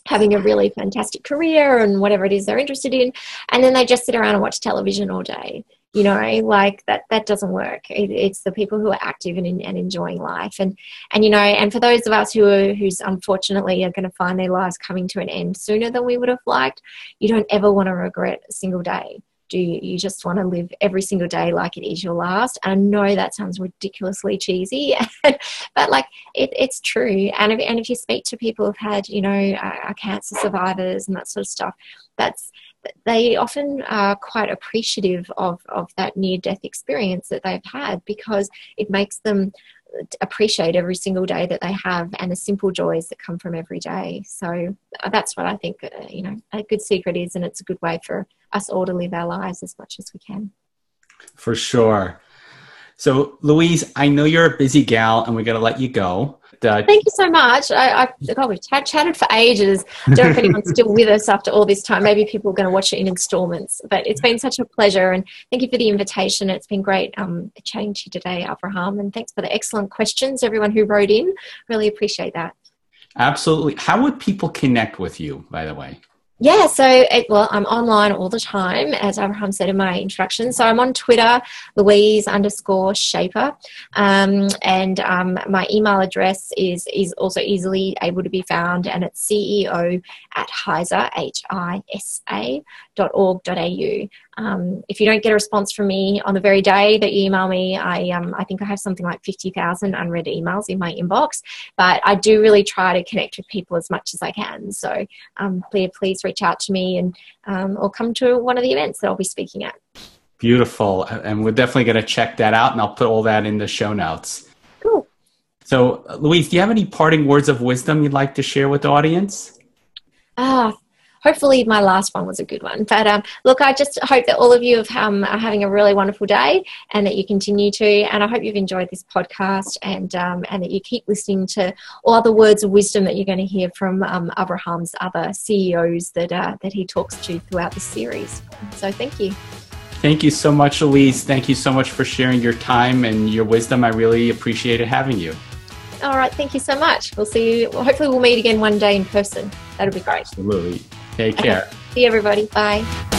having a really fantastic career and whatever it is they're interested in, and then they just sit around and watch television all day you know like that that doesn't work it, it's the people who are active and, and enjoying life and and you know and for those of us who are who's unfortunately are going to find their lives coming to an end sooner than we would have liked you don't ever want to regret a single day do you? You just want to live every single day like it is your last. And I know that sounds ridiculously cheesy, but like it, it's true. And if, and if you speak to people who've had, you know, uh, cancer survivors and that sort of stuff, that's they often are quite appreciative of, of that near death experience that they've had because it makes them appreciate every single day that they have and the simple joys that come from every day. So uh, that's what I think, uh, you know, a good secret is, and it's a good way for us all to live our lives as much as we can. For sure. So, Louise, I know you're a busy gal and we're going to let you go. Uh, Thank you so much. I, I God, we've ch- chatted for ages. I don't know if anyone's still with us after all this time. Maybe people are going to watch it in installments. But it's been such a pleasure, and thank you for the invitation. It's been great um, chatting to you today, Abraham, and thanks for the excellent questions. Everyone who wrote in, really appreciate that. Absolutely. How would people connect with you, by the way? Yeah, so it, well, I'm online all the time, as Abraham said in my introduction. So I'm on Twitter, Louise underscore Schaper, um, and um, my email address is is also easily able to be found, and it's CEO at HISA H I S A dot org dot au. Um, if you don't get a response from me on the very day that you email me, I, um, I think I have something like 50,000 unread emails in my inbox. But I do really try to connect with people as much as I can. So um, please, please reach out to me and um, or come to one of the events that I'll be speaking at. Beautiful. And we're definitely going to check that out, and I'll put all that in the show notes. Cool. So, Louise, do you have any parting words of wisdom you'd like to share with the audience? Ah, hopefully my last one was a good one. But um, look, I just hope that all of you have, um, are having a really wonderful day and that you continue to. And I hope you've enjoyed this podcast and, um, and that you keep listening to all the words of wisdom that you're going to hear from um, Abraham's other CEOs that, uh, that he talks to throughout the series. So thank you. Thank you so much, Elise. Thank you so much for sharing your time and your wisdom. I really appreciated having you. All right. Thank you so much. We'll see you. Hopefully, we'll meet again one day in person. That'll be great. Absolutely. Take care. See everybody. Bye.